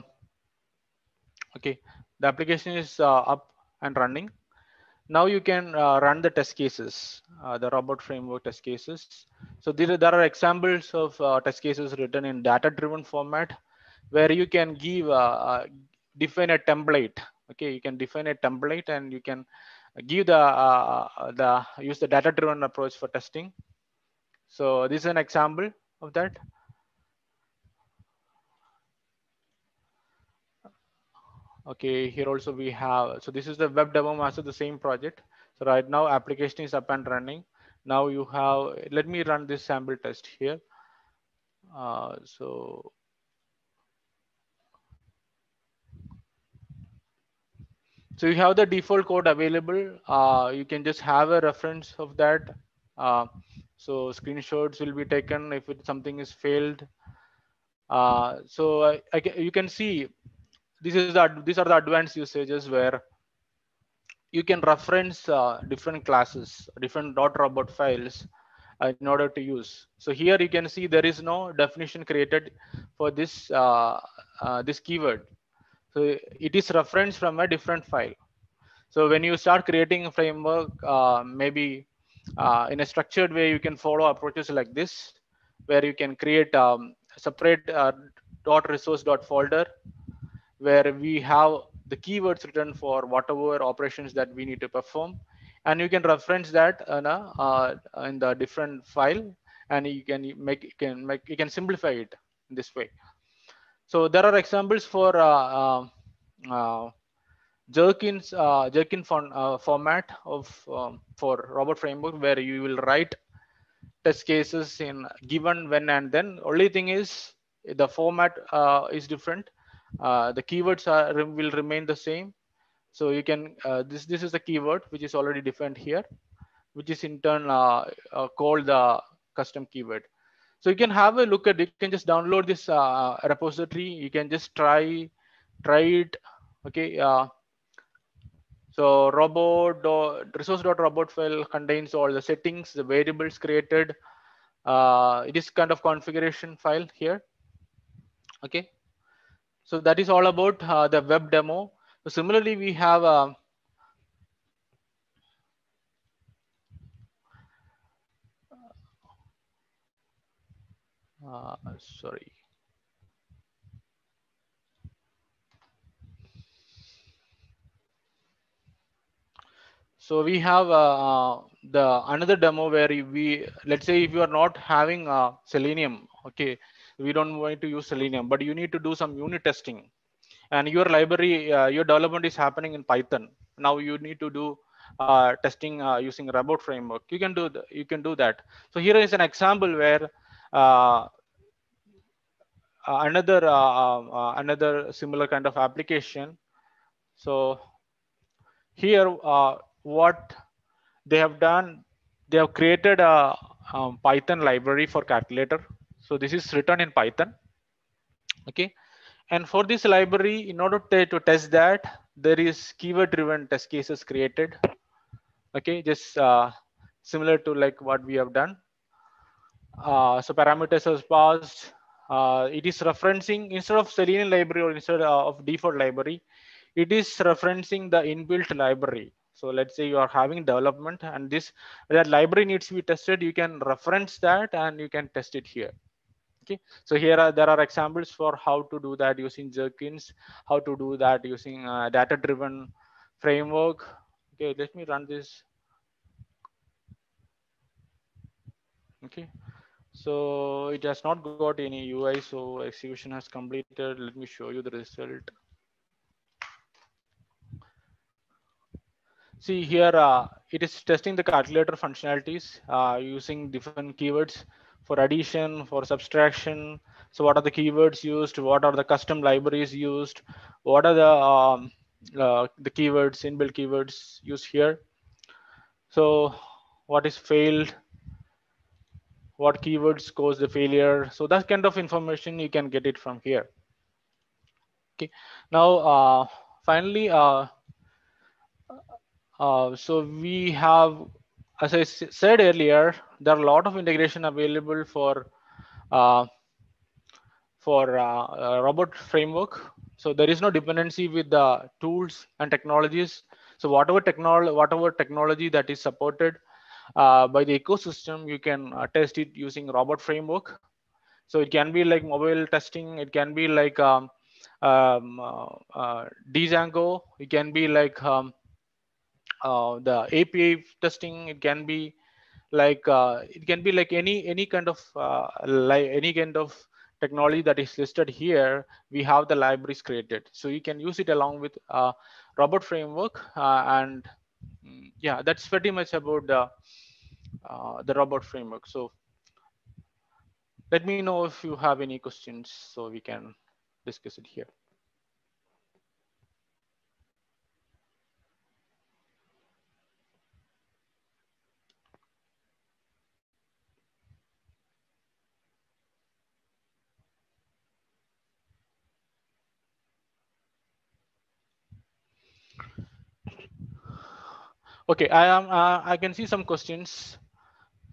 okay the application is uh, up and running. Now you can uh, run the test cases uh, the robot framework test cases. So there, there are examples of uh, test cases written in data driven format where you can give define a template. Okay you can define a template and you can give the uh, the use the data driven approach for testing. So this is an example of that. Okay here also we have so this is the web demo master the same project. So right now application is up and running. Now you have let me run this sample test here. Uh, so So you have the default code available. Uh, you can just have a reference of that. Uh, so screenshots will be taken if it, something is failed. Uh, so I, I, you can see this is the these are the advanced usages where you can reference uh, different classes, different dot robot files uh, in order to use. So here you can see there is no definition created for this uh, this keyword. So it is referenced from a different file. So when you start creating a framework, uh, maybe uh, in a structured way, you can follow approaches like this, where you can create um, separate uh, dot resource dot folder, where we have the keywords written for whatever operations that we need to perform, and you can reference that in, a, uh, in the different file, and you can make you can make you can simplify it this way. So there are examples for uh, uh, uh Gherkin's uh, Gherkin uh, format of um, for robot framework where you will write test cases in given when and then. Only thing is the format is different. the keywords are, will remain the same. So you can this this is the keyword which is already defined here, which is in turn called the custom keyword. So you can have a look at it. You can just download this uh, repository. You can just try, try it. Okay. Uh, so robot resource.robot file contains all the settings, the variables created. Uh, it is kind of configuration file here. Okay. So that is all about uh, the web demo. So similarly, we have a uh, uh, sorry. So we have uh, the another demo where we let's say if you are not having uh, Selenium, okay. We don't want to use Selenium, but you need to do some unit testing. And your library, uh, your development is happening in Python. Now you need to do uh, testing uh, using robot framework. You can do the, you can do that. So here is an example where uh, uh, another uh, another similar kind of application. So here, what they have done, they have created a um, Python library for calculator. So this is written in Python. Okay. And for this library, in order to, to test that, there is keyword driven test cases created. Okay, just uh, similar to like what we have done. Uh, so parameters are passed. Uh, it is referencing instead of Selenium library or instead uh, of default library, it is referencing the inbuilt library. So let's say you are having development and this that library needs to be tested. You can reference that and you can test it here. Okay, so here are, there are examples for how to do that using Jenkins, how to do that using uh, data-driven framework. Okay, let me run this. Okay, so it has not got any UI, so execution has completed. Let me show you the result. See here, uh, it is testing the calculator functionalities uh, using different keywords for addition, for subtraction. So what are the keywords used? What are the custom libraries used? What are the um, uh, the keywords, inbuilt keywords used here? So what is failed? What keywords cause the failure? So that kind of information you can get it from here. Okay. Now, uh, finally, uh, uh, so we have as I said earlier, there are a lot of integration available for uh, for uh, robot framework. So there is no dependency with the tools and technologies. So whatever technology, whatever technology that is supported uh, by the ecosystem, you can uh, test it using robot framework. So it can be like mobile testing. It can be like um, um, uh, uh, Django. It can be like um, uh, the API testing. It can be like uh, it can be like any any kind of uh, like any kind of technology that is listed here. We have the libraries created, so you can use it along with uh, robot framework. Uh, and yeah, that's pretty much about the uh, the robot framework. So let me know if you have any questions, so we can discuss it here. Okay, I am. Uh, I can see some questions.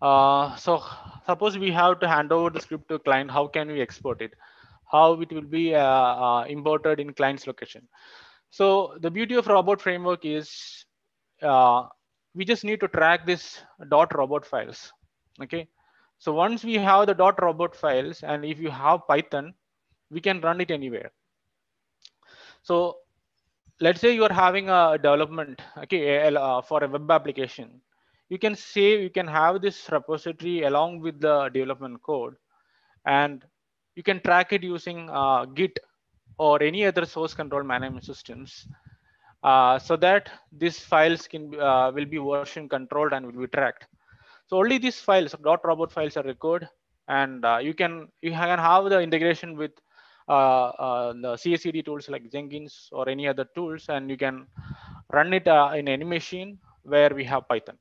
Uh, so suppose we have to hand over the script to client. How can we export it? How it will be uh, uh imported in client's location? So the beauty of robot framework is uh, we just need to track this dot robot files. Okay. So once we have the dot robot files, and if you have Python, we can run it anywhere. So let's say you are having a development okay uh, for a web application. You can save you can have this repository along with the development code and you can track it using uh, git or any other source control management systems uh, so that these files can uh, will be version controlled and will be tracked. So only these files dot robot files are recorded and uh, you can you can have the integration with the CI/CD tools like Jenkins or any other tools, and you can run it uh, in any machine where we have Python.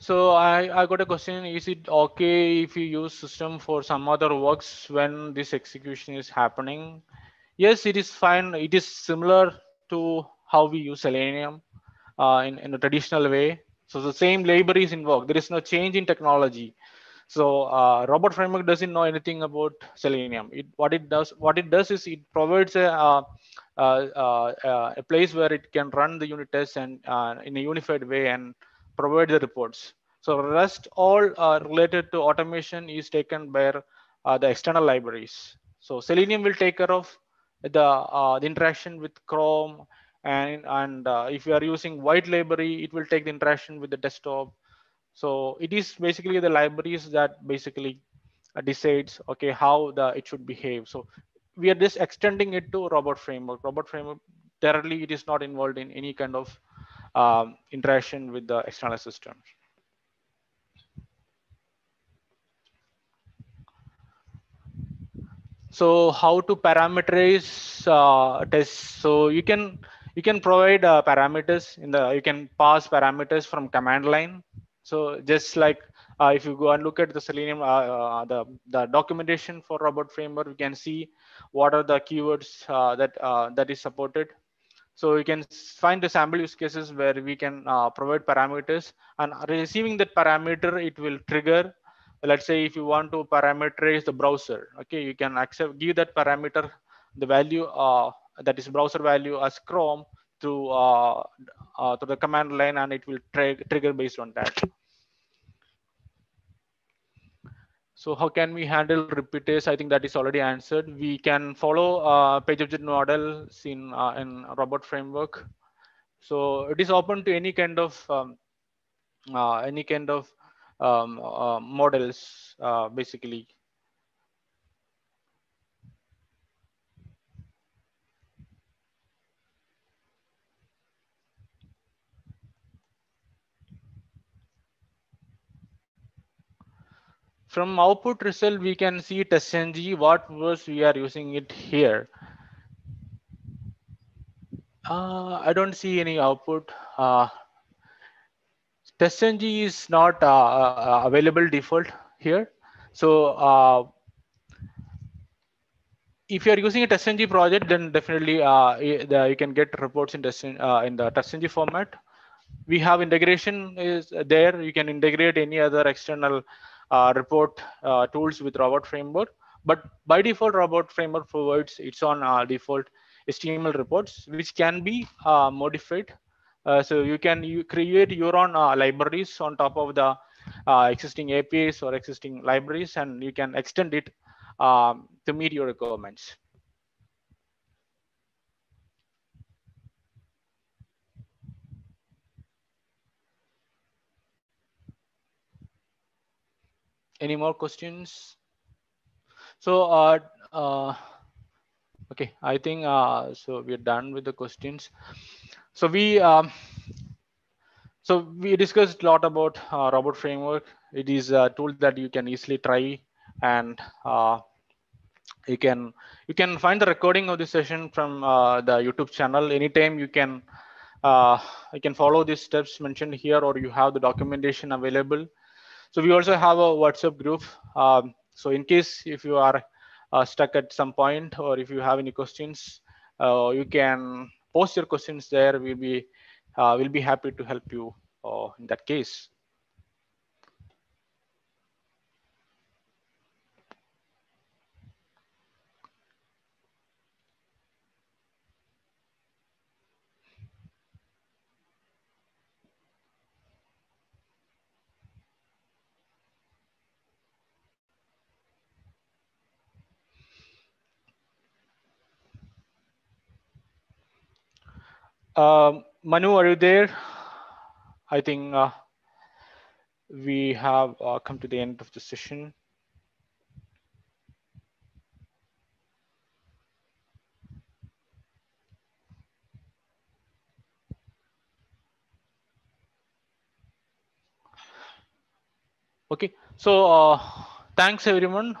So I, I got a question, is it okay if you use system for some other works when this execution is happening? Yes, it is fine. It is similar to how we use Selenium uh, in, in a traditional way. So the same library is involved. There is no change in technology. So uh, robot framework doesn't know anything about Selenium. It, what it does, what it does is it provides a, uh, uh, uh a place where it can run the unit tests and uh, in a unified way and provide the reports. So rest all related to automation is taken by the external libraries. So Selenium will take care of the, uh, the interaction with Chrome and, and uh, if you are using White library, it will take the interaction with the desktop. So it is basically the libraries that basically uh, decides, okay, how the it should behave. So we are just extending it to robot framework. Robot framework, directly it is not involved in any kind of um, interaction with the external systems. So how to parameterize uh, tests? So you can you can provide uh, parameters in the you can pass parameters from command line. So just like uh, if you go and look at the Selenium, uh, uh, the the documentation for robot framework, you can see what are the keywords uh, that that is supported. So you can find the sample use cases where we can provide parameters and receiving that parameter, it will trigger let's say if you want to parameterize the browser okay you can accept give that parameter the value uh, that is browser value as chrome through uh, uh, to the command line and it will trigger based on that. So how can we handle repeaters i think that is already answered. We can follow uh, page object model in uh, in robot framework. So it is open to any kind of um, uh, any kind of um, uh, models uh, basically. From output result, we can see TestNG, what was we are using it here. Uh, I don't see any output. Uh, TestNG is not uh, uh, available default here. So uh, if you are using a TestNG project, then definitely uh, you can get reports in, TestNG, uh, in the TestNG format. We have integration is there. You can integrate any other external report tools with Robot Framework. But by default, Robot Framework provides its own default HTML reports, which can be modified uh, so you can create your own uh, libraries on top of the uh, existing APIs or existing libraries, and you can extend it um, to meet your requirements. Any more questions? So, uh, uh, okay, I think uh, so. We're done with the questions. So we um, so we discussed a lot about uh, robot framework. It is a tool that you can easily try and uh, you can you can find the recording of this session from uh, the YouTube channel. Anytime you can uh, you can follow these steps mentioned here or you have the documentation available. So we also have a WhatsApp group. Um, so in case if you are uh, stuck at some point or if you have any questions, uh, you can post your questions there. We'll be uh, we'll be happy to help you uh, in that case. Um, Manu, are you there? I think uh, we have uh, come to the end of the session. Okay, so uh, thanks everyone.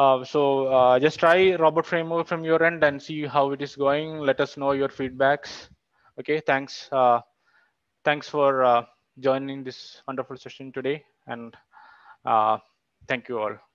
Uh, so uh, just try robot framework from your end and see how it is going. Let us know your feedbacks. Okay, thanks. Uh, thanks for uh, joining this wonderful session today, and uh, thank you all.